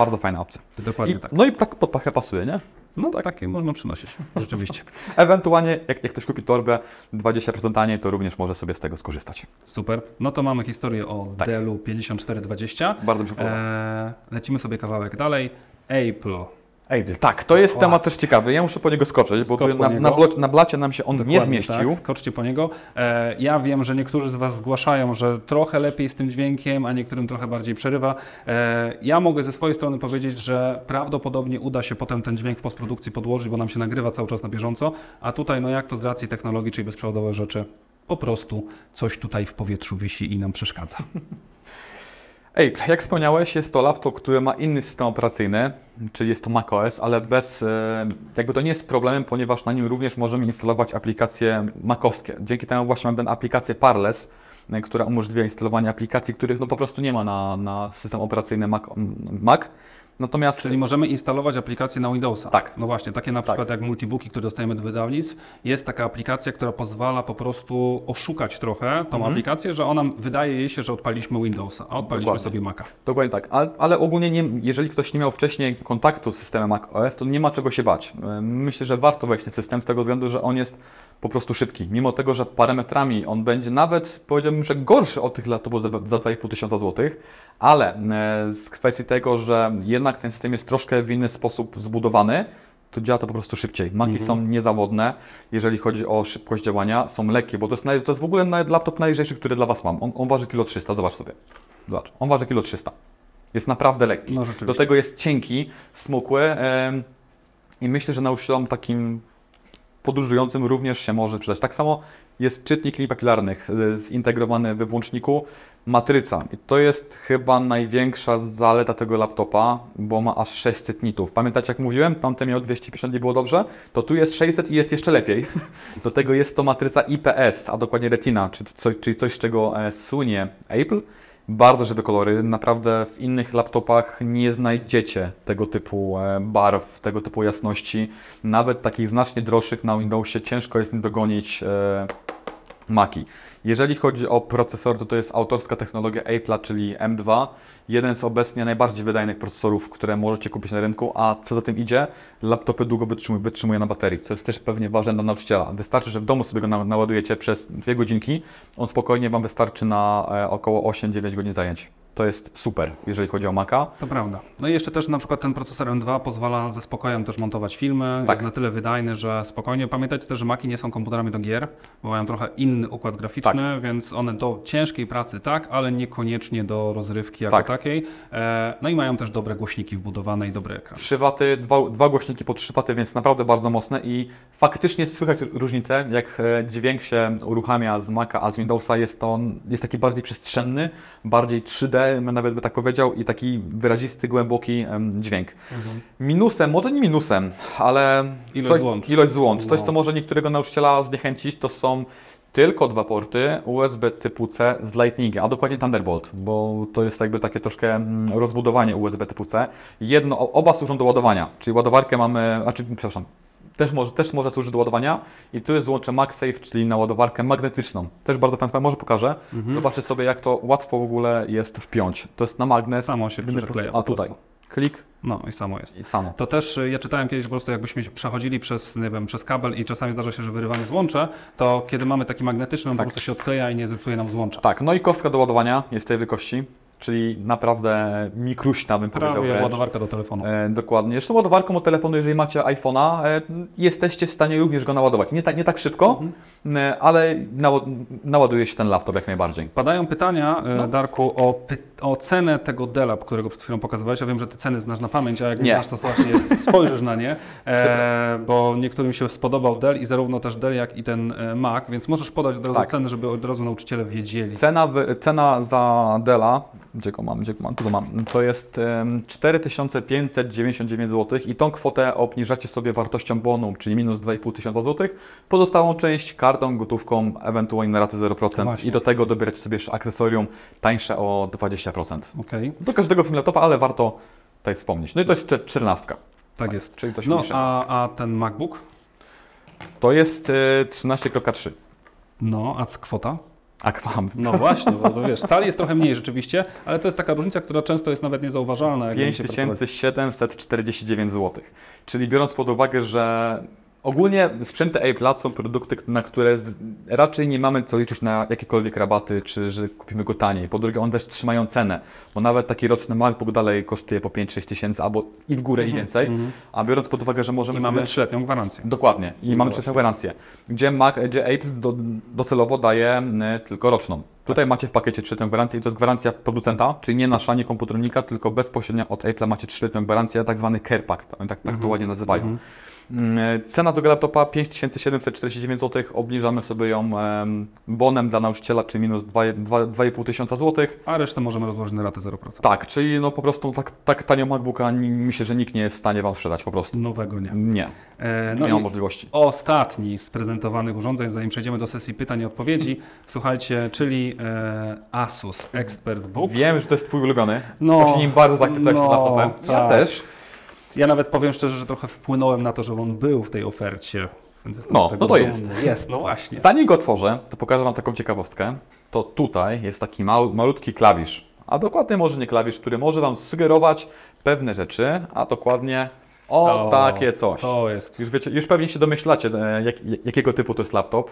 Bardzo fajna opcja. Dokładnie I, tak. No i tak pod pachę pasuje, nie? No takie można przynosić, rzeczywiście. Ewentualnie, jak, jak ktoś kupi torbę 20% taniej, to również może sobie z tego skorzystać. Super. No to mamy historię o Tak. Dellu 5420. Bardzo mi się podoba. Eee, lecimy sobie kawałek dalej. Apple. Ej, tak, to jest temat też ciekawy. Ja muszę po niego skoczyć, bo Skocz na, na, blo- na blacie nam się on nie Dokładnie zmieścił. Tak, skoczcie po niego. E, ja wiem, że niektórzy z Was zgłaszają, że trochę lepiej z tym dźwiękiem, a niektórym trochę bardziej przerywa. E, ja mogę ze swojej strony powiedzieć, że prawdopodobnie uda się potem ten dźwięk w postprodukcji podłożyć, bo nam się nagrywa cały czas na bieżąco, a tutaj, no jak to z racji technologii, czyli bezprzewodowe rzeczy, po prostu coś tutaj w powietrzu wisi i nam przeszkadza. Ej, jak wspomniałeś, jest to laptop, który ma inny system operacyjny, czyli jest to macOS, ale bez, e, jakby to nie jest problemem, ponieważ na nim również możemy instalować aplikacje makowskie. Dzięki temu właśnie mamy aplikację Parless, e, która umożliwia instalowanie aplikacji, których no po prostu nie ma na, na system operacyjny Mac. Mac. Natomiast Czyli możemy instalować aplikacje na Windowsa. Tak. No właśnie, takie na przykład jak multibooki, które dostajemy do wydawnictw. Jest taka aplikacja, która pozwala po prostu oszukać trochę tą aplikację, że ona wydaje jej się, że odpaliśmy Windowsa, a odpaliśmy Dokładnie. sobie Maca. Dokładnie tak, ale, ale ogólnie nie, jeżeli ktoś nie miał wcześniej kontaktu z systemem macOS, to nie ma czego się bać. Myślę, że warto wejść ten system z tego względu, że on jest po prostu szybki. Mimo tego, że parametrami on będzie nawet, powiedziałbym, że gorszy od tych laptopów za, za 2,5 tysiąca złotych, ale e, z kwestii tego, że jednak ten system jest troszkę w inny sposób zbudowany, to działa to po prostu szybciej. Maki są niezawodne, jeżeli chodzi o szybkość działania, są lekkie, bo to jest, to jest w ogóle laptop najlżejszy, który dla Was mam. On, on waży kilo 300, zobacz sobie. Zobacz, on waży kilo 300. Jest naprawdę lekki. No. Do tego jest cienki, smukły em, i myślę, że nauczycielom takim podróżującym również się może przydać. Tak samo jest czytnik linii papilarnych e, zintegrowany we włączniku. Matryca. I to jest chyba największa zaleta tego laptopa, bo ma aż 600 nitów. Pamiętacie jak mówiłem? Tamten miał 250 i było dobrze? To tu jest 600 i jest jeszcze lepiej. Do tego jest to matryca IPS, a dokładnie Retina, czyli coś, czyli coś z czego e, słynie Apple. Bardzo żywe kolory. Naprawdę w innych laptopach nie znajdziecie tego typu e, barw, tego typu jasności. Nawet takich znacznie droższych na Windowsie ciężko jest dogonić e, Maki. Jeżeli chodzi o procesor, to to jest autorska technologia Apple'a, czyli M2. Jeden z obecnie najbardziej wydajnych procesorów, które możecie kupić na rynku, a co za tym idzie, laptopy długo wytrzymują, na baterii, co jest też pewnie ważne dla nauczyciela. Wystarczy, że w domu sobie go na- naładujecie przez dwie godzinki, on spokojnie Wam wystarczy na e, około 8-9 godzin zajęć. To jest super, jeżeli chodzi o Maca. To prawda. No i jeszcze też na przykład ten procesor M2 pozwala ze spokojem też montować filmy. Tak. Jest na tyle wydajny, że spokojnie. Pamiętajcie też, że Maki nie są komputerami do gier, bo mają trochę inny układ graficzny, Tak. więc one do ciężkiej pracy tak, ale niekoniecznie do rozrywki jako Tak. takiej. E, no i mają też dobre głośniki wbudowane i dobry ekran. 3 waty, dwa, dwa głośniki po 3 waty, więc naprawdę bardzo mocne i faktycznie słychać różnicę, jak e, dźwięk się uruchamia z Maca, a z Windowsa jest to jest taki bardziej przestrzenny, bardziej 3D, nawet by tak powiedział, i taki wyrazisty, głęboki dźwięk. Minusem, może nie minusem, ale Ilość coś, złącz. ilość złącz. Coś, co może niektórego nauczyciela zniechęcić, to są tylko dwa porty USB typu C z Lightningiem, a dokładnie Thunderbolt, bo to jest jakby takie troszkę mm, rozbudowanie USB typu C. Jedno, oba służą do ładowania, czyli ładowarkę mamy, znaczy, przepraszam, też może, też może służyć do ładowania i tu jest złącze MagSafe, czyli na ładowarkę magnetyczną. Też bardzo fajnie, może pokażę. Mhm. Zobaczcie sobie, jak to łatwo w ogóle jest wpiąć. To jest na magnes. Samo się przykleja A tutaj, klik No i samo jest. i samo. To też y, ja czytałem kiedyś po prostu, jakbyśmy przechodzili przez, nie wiem, przez kabel i czasami zdarza się, że wyrywamy złącze, to kiedy mamy taki magnetyczny, on Tak. po prostu się odkleja i nie zepsuje nam złącza. Tak, no i kostka do ładowania jest tej wielkości, czyli naprawdę mikruśna bym powiedział Prawie ładowarka do telefonu. E, dokładnie. Zresztą ładowarką od telefonu, jeżeli macie iPhone'a, e, jesteście w stanie również go naładować. Nie tak, nie tak szybko, e, ale nało- naładuje się ten laptop jak najbardziej. Padają pytania, e, No. Darku, o, py o cenę tego Dela, którego przed chwilą pokazywałeś. Ja wiem, że ty ceny znasz na pamięć, a jak nie, znasz, to jest, spojrzysz na nie, e, bo niektórym się spodobał Dell i zarówno też Dell, jak i ten e, Mac, więc możesz podać od razu Tak. cenę, żeby od razu nauczyciele wiedzieli. Cena, cena za Della, gdzie go mam, gdzie go mam, tu go mam, to jest em, 4599 zł i tą kwotę obniżacie sobie wartością bonu, czyli minus 2500 tysiąca złotych. Pozostałą część kartą, gotówką, ewentualnie na raty 0% Właśnie. i do tego dobieracie sobie jeszcze akcesorium tańsze o 20%. Okej, Do każdego film laptopa, ale warto tutaj wspomnieć. No i to jest czter- 14. tak jest. Czyli coś No, mniejszego. a, a ten MacBook? To jest e, 13.3. No, a kwota? Akwam. No właśnie, bo to wiesz, cali jest trochę mniej rzeczywiście, ale to jest taka różnica, która często jest nawet niezauważalna. jak będzie się pracować. 5749 zł. Czyli biorąc pod uwagę, że ogólnie sprzęty Apple'a są produkty, na które raczej nie mamy co liczyć na jakiekolwiek rabaty, czy że kupimy go taniej. Po drugie, one też trzymają cenę, bo nawet taki roczny MacBook dalej kosztuje po 5-6 tysięcy, albo i w górę i więcej. A biorąc pod uwagę, że możemy I mamy trzyletnią gwarancję. Dokładnie. I mamy właśnie. trzecią gwarancję, gdzie, Mac, gdzie Apple do, docelowo daje mm, tylko roczną. Tutaj macie w pakiecie trzyletnią gwarancję i to jest gwarancja producenta, czyli nie nasza, nie komputernika, tylko bezpośrednio od Apple'a macie trzyletnią gwarancję, tak zwany Care Pack, tak, tak, tak to ładnie nazywają. Mm, Cena tego laptopa 5749 zł, obniżamy sobie ją em, bonem dla nauczyciela, czyli minus 2,5 tysiąca złotych. A resztę możemy rozłożyć na ratę 0%. Tak, czyli no po prostu tak, tak tanio MacBooka myślę, że nikt nie jest w stanie Wam sprzedać po prostu. Nowego nie. Nie, E, no nie ma możliwości. ostatni z prezentowanych urządzeń, zanim przejdziemy do sesji pytań i odpowiedzi, słuchajcie, czyli e, Asus Expert Book. Wiem, że to jest Twój ulubiony. No, się nim bardzo zachwycałeś no, laptopem. Ja tak. też. Ja nawet powiem szczerze, że trochę wpłynąłem na to, że on był w tej ofercie. Więc No, no to dumny. jest. Jest, no właśnie. Zanim go otworzę, to pokażę Wam taką ciekawostkę. To tutaj jest taki mał, malutki klawisz. A dokładnie może nie klawisz, który może Wam sugerować pewne rzeczy, a dokładnie o, O, takie coś. To jest. Już, wiecie, już pewnie się domyślacie, e, jak, jakiego typu to jest laptop.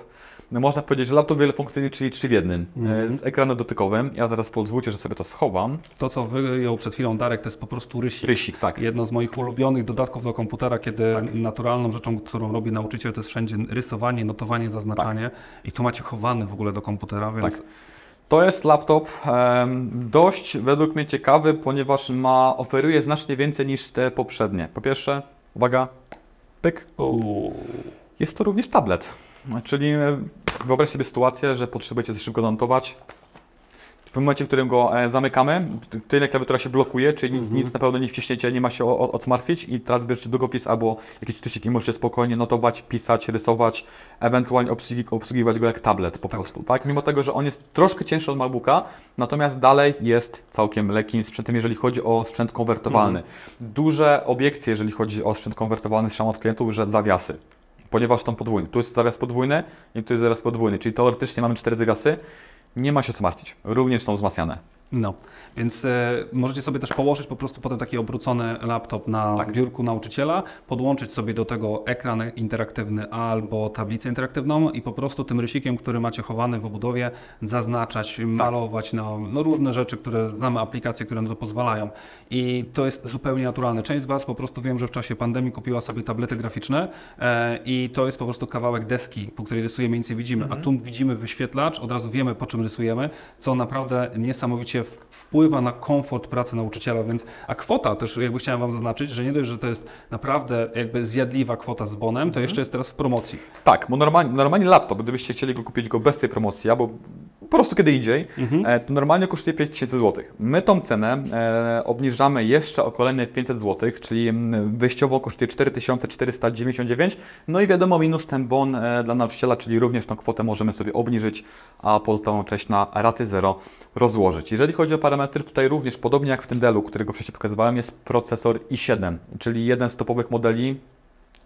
No, można powiedzieć, że laptop wielofunkcyjny, czyli trzy w jednym, Mhm. z ekranem dotykowym. Ja teraz pozwólcie, że sobie to schowam. To, co wyjął przed chwilą Darek, to jest po prostu rysik. Rysik, tak. Jedno z moich ulubionych dodatków do komputera, kiedy naturalną rzeczą, którą robi nauczyciel, to jest wszędzie rysowanie, notowanie, zaznaczanie. I tu macie chowany w ogóle do komputera, więc Tak. To jest laptop dość według mnie ciekawy, ponieważ ma, oferuje znacznie więcej niż te poprzednie. Po pierwsze, uwaga, pyk, jest to również tablet. Czyli wyobraź sobie sytuację, że potrzebujecie coś szybko zanotować. W momencie, w którym go e, zamykamy, t- tylna klawiatura się blokuje, czyli nic, nic na pewno nie wciśniecie, nie ma się o, o, odsmartwić i teraz bierzecie długopis albo jakiś sztycik i możecie spokojnie notować, pisać, rysować, ewentualnie obsługi, obsługiwać go jak tablet po prostu, tak? Mimo tego, że on jest troszkę cięższy od MacBooka, natomiast dalej jest całkiem lekkim sprzętem, jeżeli chodzi o sprzęt konwertowalny. Duże obiekcje, jeżeli chodzi o sprzęt konwertowalny, słyszałem od klientów, że zawiasy ponieważ są podwójne. Tu jest zawias podwójny i tu jest zawias podwójny, czyli teoretycznie mamy cztery zawiasy. Nie ma się co martwić. Również są wzmacniane. No, więc e, możecie sobie też położyć po prostu potem taki obrócony laptop na Tak. biurku nauczyciela, podłączyć sobie do tego ekran interaktywny albo tablicę interaktywną i po prostu tym rysikiem, który macie chowany w obudowie, zaznaczać, Tak. malować no, no różne rzeczy, które znamy, aplikacje, które na to pozwalają. I to jest zupełnie naturalne. Część z Was po prostu wiem, że w czasie pandemii kupiła sobie tablety graficzne e, i to jest po prostu kawałek deski, po której rysujemy i nic nie widzimy. Mhm. A tu widzimy wyświetlacz, od razu wiemy po czym rysujemy, co naprawdę niesamowicie wpływa na komfort pracy nauczyciela, więc a kwota też jakby chciałem Wam zaznaczyć, że nie dość, że to jest naprawdę jakby zjadliwa kwota z bonem, Mhm. to jeszcze jest teraz w promocji. Tak, bo normalnie, normalnie laptop, gdybyście chcieli go kupić go bez tej promocji, albo po prostu kiedy indziej, e, to normalnie kosztuje 5000 zł. My tą cenę e, obniżamy jeszcze o kolejne 500 zł, czyli wyjściowo kosztuje 4499, no i wiadomo minus ten bon e, dla nauczyciela, czyli również tą kwotę możemy sobie obniżyć, a pozostałą część na raty zero rozłożyć. Jeżeli chodzi o parametry, tutaj również podobnie jak w tym Dellu, którego wcześniej pokazywałem, jest procesor i7, czyli jeden z topowych modeli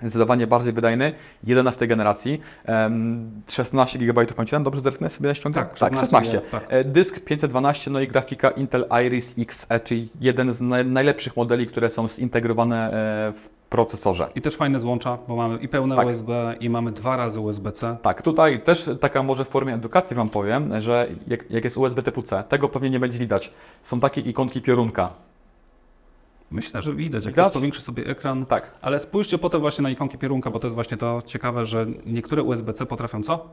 zdecydowanie bardziej wydajny, 11 generacji, em, 16 GB pamięci, dobrze zerknę sobie na ściągę? Tak, tak 16, 16. tak. E, Dysk 512, no i grafika Intel Iris Xe, czyli jeden z naj, najlepszych modeli, które są zintegrowane e, w procesorze. I też fajne złącza, bo mamy i pełne Tak. USB i mamy dwa razy USB-C. Tak, tutaj też taka może w formie edukacji Wam powiem, że jak, jak jest USB typu C, tego pewnie nie będzie widać. Są takie ikonki piorunka. Myślę, że widać, jak Widać? ktoś powiększy sobie ekran. Tak. Ale spójrzcie potem właśnie na ikonki pierunka, bo to jest właśnie to ciekawe, że niektóre USB-C potrafią co?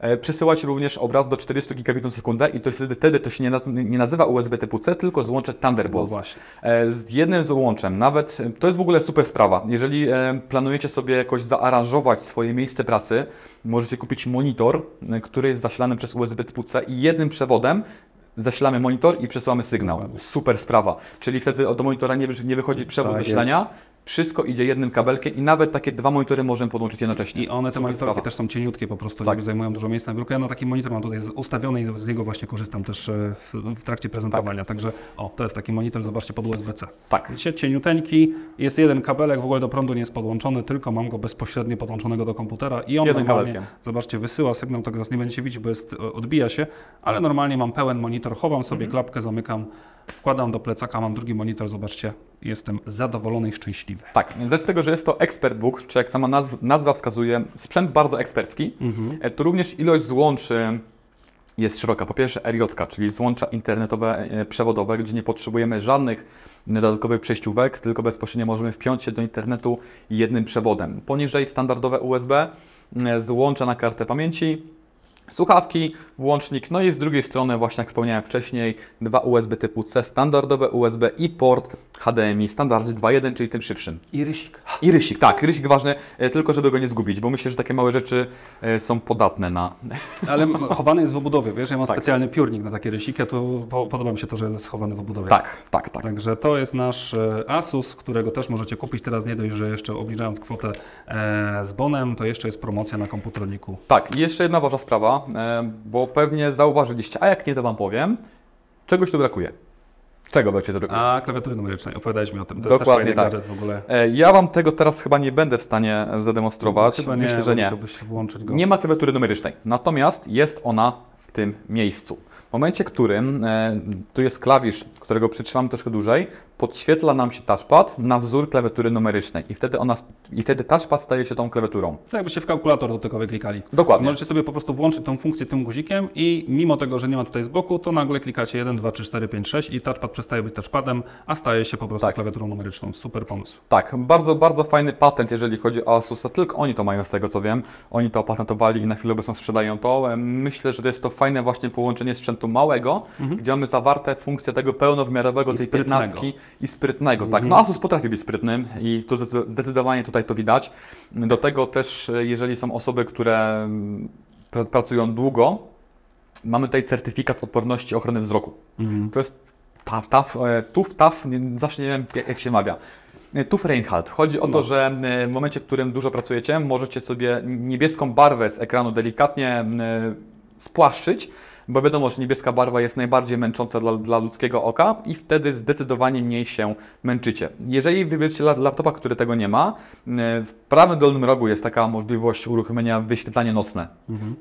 E, Przesyłać również obraz do 40 gigabitów na sekundę i to wtedy, wtedy to się nie, nie nazywa USB typu C, tylko złącze Bo Thunderbolt. właśnie. E, Z jednym złączem, nawet e, to jest w ogóle super sprawa. Jeżeli planujecie sobie jakoś zaaranżować swoje miejsce pracy, możecie kupić monitor, który jest zasilany przez USB typu C i jednym przewodem zasilamy monitor i przesyłamy sygnał. Super sprawa. Czyli wtedy do monitora nie, wy- nie wychodzi przewód Tak zasilania, wszystko idzie jednym kabelkiem i nawet takie dwa monitory możemy podłączyć jednocześnie. I one, te monitorki sprawa. też są cieniutkie po prostu, Tak. tak. zajmują dużo miejsca na biurku. Ja na taki monitor mam tutaj ustawiony i z niego właśnie korzystam też e, w, w trakcie prezentowania. Także o, to jest taki monitor, zobaczcie, pod USB-C. Tak. Widzicie, cieniuteńki, jest jeden kabelek, w ogóle do prądu nie jest podłączony, tylko mam go bezpośrednio podłączonego do komputera i on Jednym normalnie, kabelkiem. zobaczcie, wysyła sygnał, tego teraz nie będziecie widzieć, bo jest, e, odbija się, ale normalnie mam pełen monitor, chowam sobie Mhm. klapkę, zamykam, wkładam do plecaka, mam drugi monitor, zobaczcie, jestem zadowolony i szczęśliwy. Tak, z tego, że jest to expert book, czy jak sama nazw- nazwa wskazuje, sprzęt bardzo ekspercki, e, to również ilość złączy jest szeroka. Po pierwsze RJ, czyli złącza internetowe, e, przewodowe, gdzie nie potrzebujemy żadnych dodatkowych przejściówek, tylko bezpośrednio możemy wpiąć się do internetu jednym przewodem. Poniżej standardowe USB, e, złącza na kartę pamięci, słuchawki, włącznik, no i z drugiej strony, właśnie jak wspomniałem wcześniej, dwa USB typu C, standardowe USB i port HDMI, standardzie 2.1, czyli tym szybszym. I rysik. I rysik, tak, rysik ważny, e, tylko żeby go nie zgubić, bo myślę, że takie małe rzeczy e, są podatne na... Ale m- chowany jest w obudowie, wiesz, ja mam Tak. specjalny piórnik na takie rysiki, a to po, podoba mi się to, że jest schowany w obudowie. Tak, tak, tak. Także to jest nasz e, Asus, którego też możecie kupić teraz, nie dość, że jeszcze obniżając kwotę z bonem, to jeszcze jest promocja na komputroniku. Tak, i jeszcze jedna ważna sprawa, e, bo pewnie zauważyliście, a jak nie, to Wam powiem, czegoś tu brakuje. Czego będzie tu brakuje? A klawiatury numerycznej, opowiadałeś mi o tym, to Dokładnie tak. w ogóle. E, Ja Wam tego teraz chyba nie będę w stanie zademonstrować. Chyba nie, Myślę, że nie. Nie ma klawiatury numerycznej, natomiast jest ona w tym miejscu. W momencie, którym e, tu jest klawisz, którego przytrzymamy troszkę dłużej, podświetla nam się touchpad na wzór klawiatury numerycznej i wtedy, ona, i wtedy touchpad staje się tą klawiaturą. Tak jakbyście w kalkulator dotykowy klikali. Dokładnie. Możecie sobie po prostu włączyć tą funkcję tym guzikiem i mimo tego, że nie ma tutaj z boku, to nagle klikacie 1, 2, 3, 4, 5, 6 i touchpad przestaje być touchpadem, a staje się po prostu Tak. klawiaturą numeryczną. Super pomysł. Tak, bardzo, bardzo fajny patent, jeżeli chodzi o Asusa. Tylko oni to mają, z tego co wiem. Oni to opatentowali i na chwilę obecną sprzedają to. Em, Myślę, że to jest to fajne właśnie połączenie sprzętu małego, gdzie mamy zawarte funkcje tego pełnowymiarowego, I tej sprytnego. 15 i sprytnego. Tak, no Asus potrafi być sprytnym i to zdecy- zdecydowanie tutaj to widać. Do tego też, e, jeżeli są osoby, które mm, pra- pracują długo, mamy tutaj certyfikat odporności ochrony wzroku. Mhm. To jest TAF, TAF, e, TUF, TAF, zawsze nie wiem jak- się mawia. E, TUF Reinhardt. Chodzi o No. to, że e, w momencie, w którym dużo pracujecie, możecie sobie niebieską barwę z ekranu delikatnie spłaszczyć, bo wiadomo, że niebieska barwa jest najbardziej męcząca dla, dla ludzkiego oka i wtedy zdecydowanie mniej się męczycie. Jeżeli wybierzecie la- laptopa, który tego nie ma, e, w prawym dolnym rogu jest taka możliwość uruchomienia wyświetlanie nocne.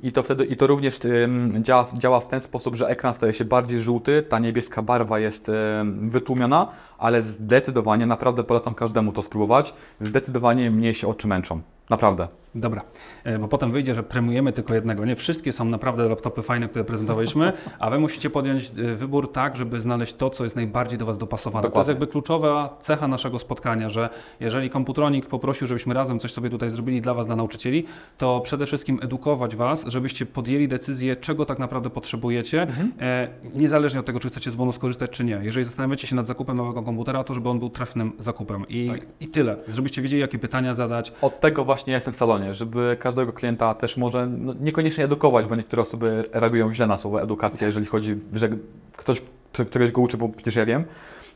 I to wtedy i to również ym, działa, działa w ten sposób, że ekran staje się bardziej żółty, ta niebieska barwa jest ym, wytłumiona, ale zdecydowanie, naprawdę polecam każdemu to spróbować, zdecydowanie mniej się oczy męczą. Naprawdę. Dobra, e, bo potem wyjdzie, że premiujemy tylko jednego. Nie, wszystkie są naprawdę laptopy fajne, które prezentowaliśmy, a Wy musicie podjąć e, wybór tak, żeby znaleźć to, co jest najbardziej do Was dopasowane. To jest Dokładnie. jakby kluczowa cecha naszego spotkania, że jeżeli komputronik poprosił, żebyśmy razem coś sobie tutaj zrobili dla Was, dla nauczycieli, to przede wszystkim edukować Was, żebyście podjęli decyzję, czego tak naprawdę potrzebujecie, e, niezależnie od tego, czy chcecie z bonu skorzystać, czy nie. Jeżeli zastanawiacie się nad zakupem nowego komputera, to żeby on był trafnym zakupem. I, i tyle. Żebyście wiedzieli, jakie pytania zadać, Od tego właśnie jestem w salonie, żeby każdego klienta też może no, niekoniecznie edukować, bo niektóre osoby reagują źle na słowo edukacja, jeżeli chodzi, że ktoś cze- czegoś go uczy, bo przecież ja wiem.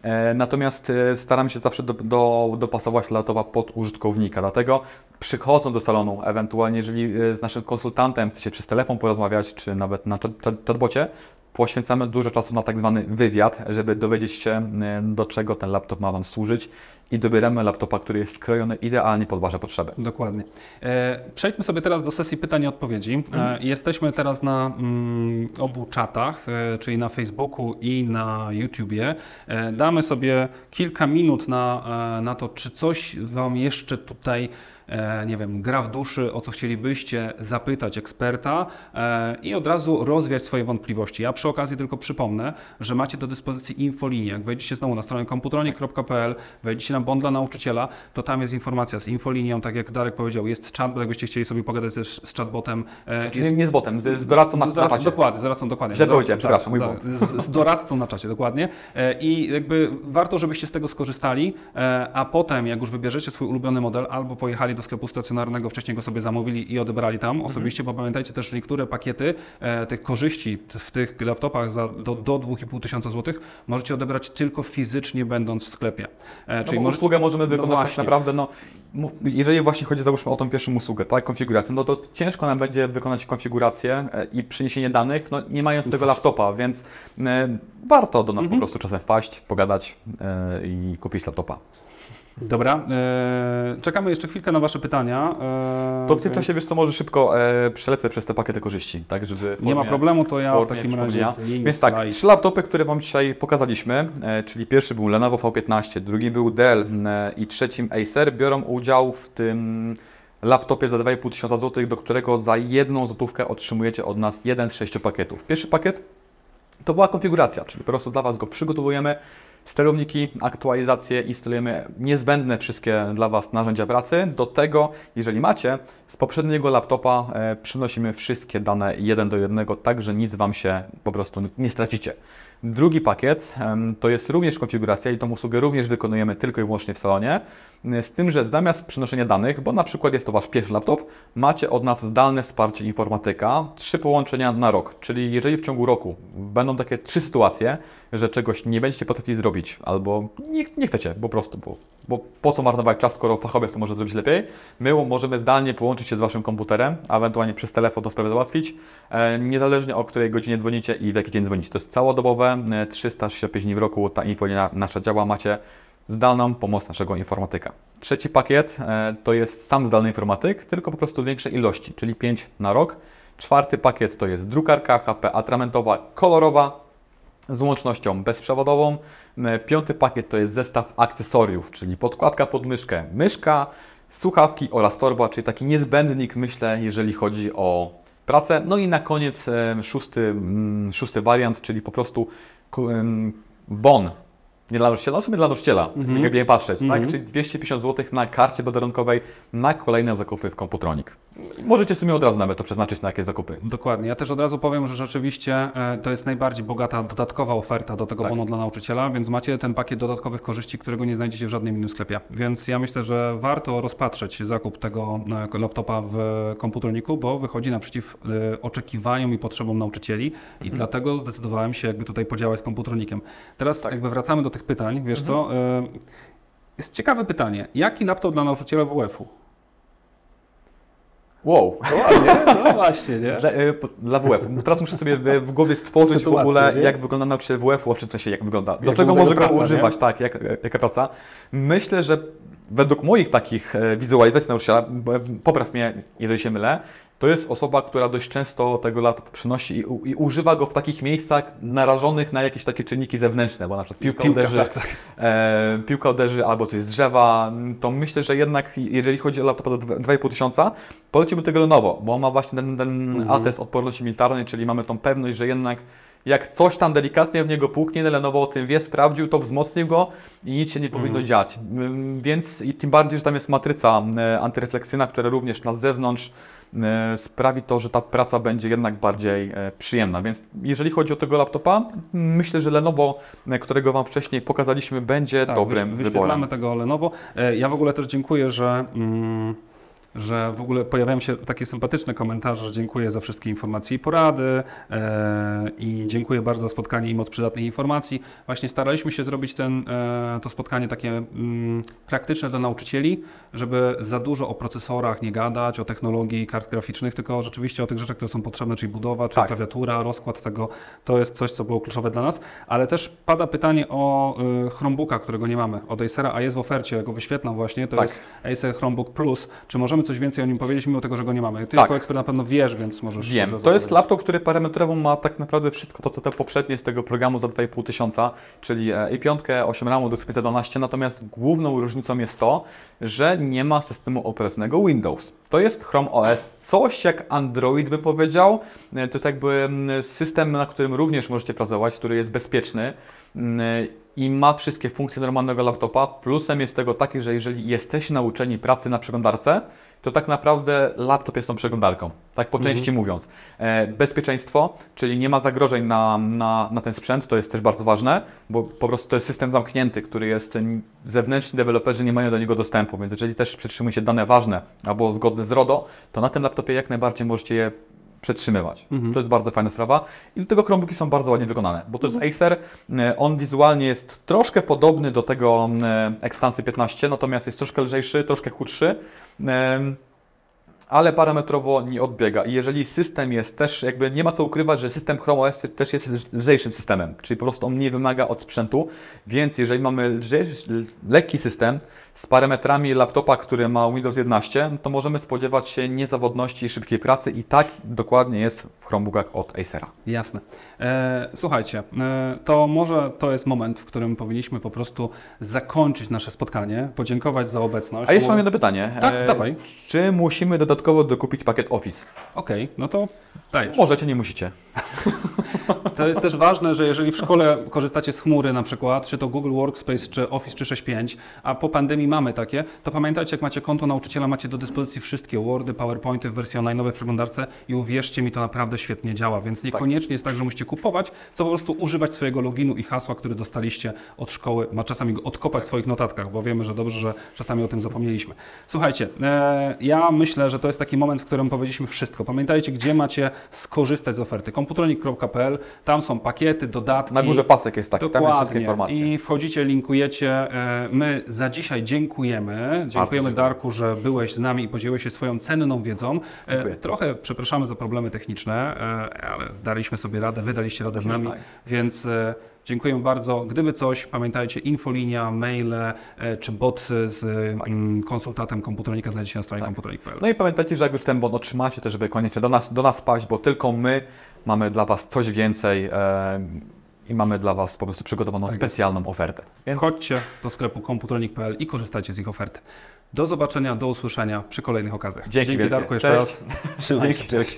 E, Natomiast e, staram się zawsze do, do, dopasować laptopa pod użytkownika. Dlatego przychodząc do salonu, ewentualnie jeżeli e, z naszym konsultantem chcecie przez telefon porozmawiać, czy nawet na chat- chat- chatbocie, poświęcamy dużo czasu na tak zwany wywiad, żeby dowiedzieć się, do czego ten laptop ma Wam służyć i dobieramy laptopa, który jest skrojony idealnie pod Wasze potrzeby. Dokładnie. E, Przejdźmy sobie teraz do sesji pytań i odpowiedzi. E, Jesteśmy teraz na mm, obu czatach, e, czyli na Facebooku i na YouTubie. Damy sobie kilka minut na, na to, czy coś Wam jeszcze tutaj, nie wiem, gra w duszy, o co chcielibyście zapytać eksperta i od razu rozwiać swoje wątpliwości. Ja przy okazji tylko przypomnę, że macie do dyspozycji infolinię. Jak wejdziecie znowu na stronę komputronik.pl, wejdziecie na bond dla nauczyciela, to tam jest informacja z infolinią, tak jak Darek powiedział, jest czat, bo jakbyście chcieli sobie pogadać z, z chatbotem. e, Czyli nie z botem, z, z doradcą na, z na doradcą, czacie. dokładnie, z doradcą dokładnie. Źle powiedziałem, przepraszam, mój tak, z, z doradcą na czacie, dokładnie. E, I jakby warto, żebyście z tego skorzystali, e, a potem jak już wybierzecie swój ulubiony model, albo pojechali do sklepu stacjonarnego, wcześniej go sobie zamówili i odebrali tam Mhm. osobiście, bo pamiętajcie też, że niektóre pakiety tych korzyści w tych laptopach za, do, do 2,5 tysiąca złotych możecie odebrać tylko fizycznie będąc w sklepie. No Czyli bo możecie, usługę możemy no wykonać właśnie. naprawdę, no, jeżeli właśnie chodzi załóżmy o tą pierwszą usługę, tak, konfigurację, no to ciężko nam będzie wykonać konfigurację e, i przyniesienie danych, no nie mając tego laptopa, więc e, warto do nas Mhm. po prostu czasem wpaść, pogadać e, i kupić laptopa. Dobra, e, czekamy jeszcze chwilkę na Wasze pytania. e, To w tym więc czasie, wiesz co, może szybko e, przelecę przez te pakiety korzyści, tak, żeby... w Nie ma formie- problemu, to ja w formie takim razie zmienię Więc tak, trzy laptopy, które Wam dzisiaj pokazaliśmy, e, czyli pierwszy był Lenovo V15, drugi był Dell i trzecim Acer, biorą udział w tym laptopie za 2,5 tysiąca złotych, do którego za jedną złotówkę otrzymujecie od nas jeden z sześciu pakietów. Pierwszy pakiet to była konfiguracja, czyli po prostu dla Was go przygotowujemy, sterowniki, aktualizacje, instalujemy niezbędne wszystkie dla Was narzędzia pracy. Do tego, jeżeli macie, z poprzedniego laptopa e, przynosimy wszystkie dane jeden do jednego, tak że nic Wam się po prostu nie stracicie. Drugi pakiet to jest również konfiguracja i tą usługę również wykonujemy tylko i wyłącznie w salonie, z tym, że zamiast przynoszenia danych, bo na przykład jest to Wasz pierwszy laptop, macie od nas zdalne wsparcie informatyka, trzy połączenia na rok, czyli jeżeli w ciągu roku będą takie trzy sytuacje, że czegoś nie będziecie potrafili zrobić, albo nie, nie chcecie po prostu, bo, bo po co marnować czas, skoro fachowiec to może zrobić lepiej, my możemy zdalnie połączyć się z Waszym komputerem, a ewentualnie przez telefon to sprawę załatwić, e, niezależnie o której godzinie dzwonicie i w jaki dzień dzwonicie. To jest całodobowe, e, 365 dni w roku, ta infolina nasza działa, macie zdalną pomoc naszego informatyka. Trzeci pakiet e, to jest sam zdalny informatyk, tylko po prostu większe ilości, czyli 5 na rok. Czwarty pakiet to jest drukarka HP atramentowa, kolorowa, z łącznością bezprzewodową. E, Piąty pakiet to jest zestaw akcesoriów, czyli podkładka pod myszkę, myszka, słuchawki oraz torba, czyli taki niezbędnik, myślę, jeżeli chodzi o pracę. No i na koniec e, szósty, mm, szósty wariant, czyli po prostu bon nie dla nauczyciela, no w sumie dla nauczyciela, Mhm. jakby nie patrzeć, Mhm. tak? Czyli 250 zł na karcie podarunkowej na kolejne zakupy w Komputronik. Możecie w sumie od razu nawet to przeznaczyć na jakieś zakupy. Dokładnie. Ja też od razu powiem, że rzeczywiście e, to jest najbardziej bogata dodatkowa oferta do tego Tak. bonu dla nauczyciela, więc macie ten pakiet dodatkowych korzyści, którego nie znajdziecie w żadnym innym sklepie. Więc ja myślę, że warto rozpatrzeć zakup tego e, laptopa w komputerniku, bo wychodzi naprzeciw e, oczekiwaniom i potrzebom nauczycieli i Mhm. dlatego zdecydowałem się jakby tutaj podziałać z komputernikiem. Teraz Tak. jakby wracamy do tych pytań. Wiesz Mhm. co? Jest ciekawe pytanie. Jaki laptop dla nauczyciela WF-u? Wow, No właśnie, nie? dla, e, dla WF. Teraz muszę sobie w, w głowie stworzyć w Sytuację, ogóle, nie? jak wygląda nauczyciel WF-u, w sensie jak wygląda, do czego może go praca, nie? używać, tak, jak, jaka praca. Myślę, że według moich takich e, wizualizacji nauczyciela, popraw mnie, jeżeli się mylę, to jest osoba, która dość często tego laptopa przynosi i, i używa go w takich miejscach narażonych na jakieś takie czynniki zewnętrzne, bo na przykład piłka, Piłka, uderzy, tak, tak. e, piłka uderzy albo coś z drzewa, to myślę, że jednak jeżeli chodzi o laptopa za dwa- 2,5 tysiąca, poleciłbym tego Lenovo, bo on ma właśnie ten, ten Mhm. atest odporności militarnej, czyli mamy tą pewność, że jednak jak coś tam delikatnie w niego puknie, Lenovo o tym wie, sprawdził to, wzmocnił go i nic się nie powinno Mhm. dziać. Więc i tym bardziej, że tam jest matryca e, antyrefleksyjna, która również na zewnątrz sprawi to, że ta praca będzie jednak bardziej e, przyjemna. Więc jeżeli chodzi o tego laptopa, myślę, że Lenovo, e, którego Wam wcześniej pokazaliśmy, będzie Tak, dobrym wyś- wyborem. Wyświetlamy tego Lenovo. E, Ja w ogóle też dziękuję, że, mm, że w ogóle pojawiają się takie sympatyczne komentarze, że dziękuję za wszystkie informacje i porady e, i dziękuję bardzo za spotkanie i moc przydatnych informacji. Właśnie staraliśmy się zrobić ten, e, to spotkanie takie mm, praktyczne dla nauczycieli, żeby za dużo o procesorach nie gadać, o technologii kart graficznych, tylko rzeczywiście o tych rzeczach, które są potrzebne, czyli budowa, czy Tak. klawiatura, rozkład tego, to jest coś, co było kluczowe dla nas, ale też pada pytanie o y, Chromebooka, którego nie mamy, od Acera, a jest w ofercie, ja go wyświetlam właśnie, to Tak. jest Acer Chromebook Plus. Czy możemy coś więcej o nim powiedzieć, mimo tego, że go nie mamy? Ty Tak. jako ekspert na pewno wiesz, więc możesz... Wiem, to jest powiedzieć. laptop, który parametrowo ma tak naprawdę wszystko to, co te poprzednie z tego programu za 2,5 tysiąca, czyli e, i5, 8 RAMu, dysk 512, natomiast główną różnicą jest to, że nie ma systemu operacyjnego Windows. To jest Chrome OS, coś jak Android by powiedział, E, to jest jakby system, na którym również możecie pracować, który jest bezpieczny i ma wszystkie funkcje normalnego laptopa. Plusem jest tego taki, że jeżeli jesteście nauczeni pracy na przeglądarce, to tak naprawdę laptop jest tą przeglądarką, tak po Mhm. części mówiąc. E, bezpieczeństwo, czyli nie ma zagrożeń na, na, na ten sprzęt, to jest też bardzo ważne, bo po prostu to jest system zamknięty, który jest, zewnętrzni deweloperzy nie mają do niego dostępu, więc jeżeli też przetrzymujecie dane ważne albo zgodne z RODO, to na tym laptopie jak najbardziej możecie je przetrzymywać. Mhm. To jest bardzo fajna sprawa. I do tego Chromebooki są bardzo ładnie wykonane, bo to Mhm. jest Acer. e, On wizualnie jest troszkę podobny do tego e, Extansy 15, natomiast jest troszkę lżejszy, troszkę chudszy. Ale parametrowo nie odbiega. I jeżeli system jest też, jakby nie ma co ukrywać, że system Chrome OS też jest lż- lżejszym systemem, czyli po prostu on mniej wymaga od sprzętu, więc jeżeli mamy lżejszy, lekki system z parametrami laptopa, który ma Windows 11, no to możemy spodziewać się niezawodności i szybkiej pracy i tak dokładnie jest w Chromebookach od Acera. Jasne. E, słuchajcie, e, to może to jest moment, w którym powinniśmy po prostu zakończyć nasze spotkanie, podziękować za obecność. A jeszcze mam jedno pytanie. Tak, E, dawaj. Czy musimy dodatkowo dokupić pakiet Office? Okej, no to dajesz. Możecie, nie musicie. To jest też ważne, że jeżeli w szkole korzystacie z chmury na przykład, czy to Google Workspace, czy Office 365, a po pandemii mamy takie, to pamiętajcie, jak macie konto nauczyciela, macie do dyspozycji wszystkie Wordy, PowerPointy w wersji online'owej w przeglądarce i uwierzcie mi, to naprawdę świetnie działa, więc niekoniecznie jest tak, że musicie kupować, co po prostu używać swojego loginu i hasła, który dostaliście od szkoły, ma czasami go odkopać w swoich notatkach, bo wiemy, że dobrze, że czasami o tym zapomnieliśmy. Słuchajcie, e, ja myślę, że to jest taki moment, w którym powiedzieliśmy wszystko. Pamiętajcie, gdzie macie skorzystać z oferty. komputronik.pl, tam są pakiety, dodatki. Na górze pasek jest taki, tam jest wszystkie Dokładnie. informacje. I wchodzicie, linkujecie. E, My za dzisiaj dziękujemy. Dziękujemy dziękuję. Darku, że byłeś z nami i podzieliłeś się swoją cenną wiedzą. E, Dziękuję. Trochę przepraszamy za problemy techniczne, e, ale daliśmy sobie radę, wy daliście radę z Myślę, nami, tak. więc dziękuję bardzo. Gdyby coś, pamiętajcie, infolinia, maile e, czy bot z mm, konsultantem komputernika znajdziecie na stronie Tak. komputernik.pl. No i pamiętajcie, że jak już ten bon otrzymacie, to żeby koniecznie do nas, do nas paść, bo tylko my mamy dla Was coś więcej e, i mamy dla Was po prostu przygotowaną Tak jest. specjalną ofertę. Więc Wchodźcie do sklepu komputernik.pl i korzystajcie z ich oferty. Do zobaczenia, do usłyszenia przy kolejnych okazjach. dzięki Dzięki wielkie. Darku jeszcze Cześć. raz. Dzięki, cześć.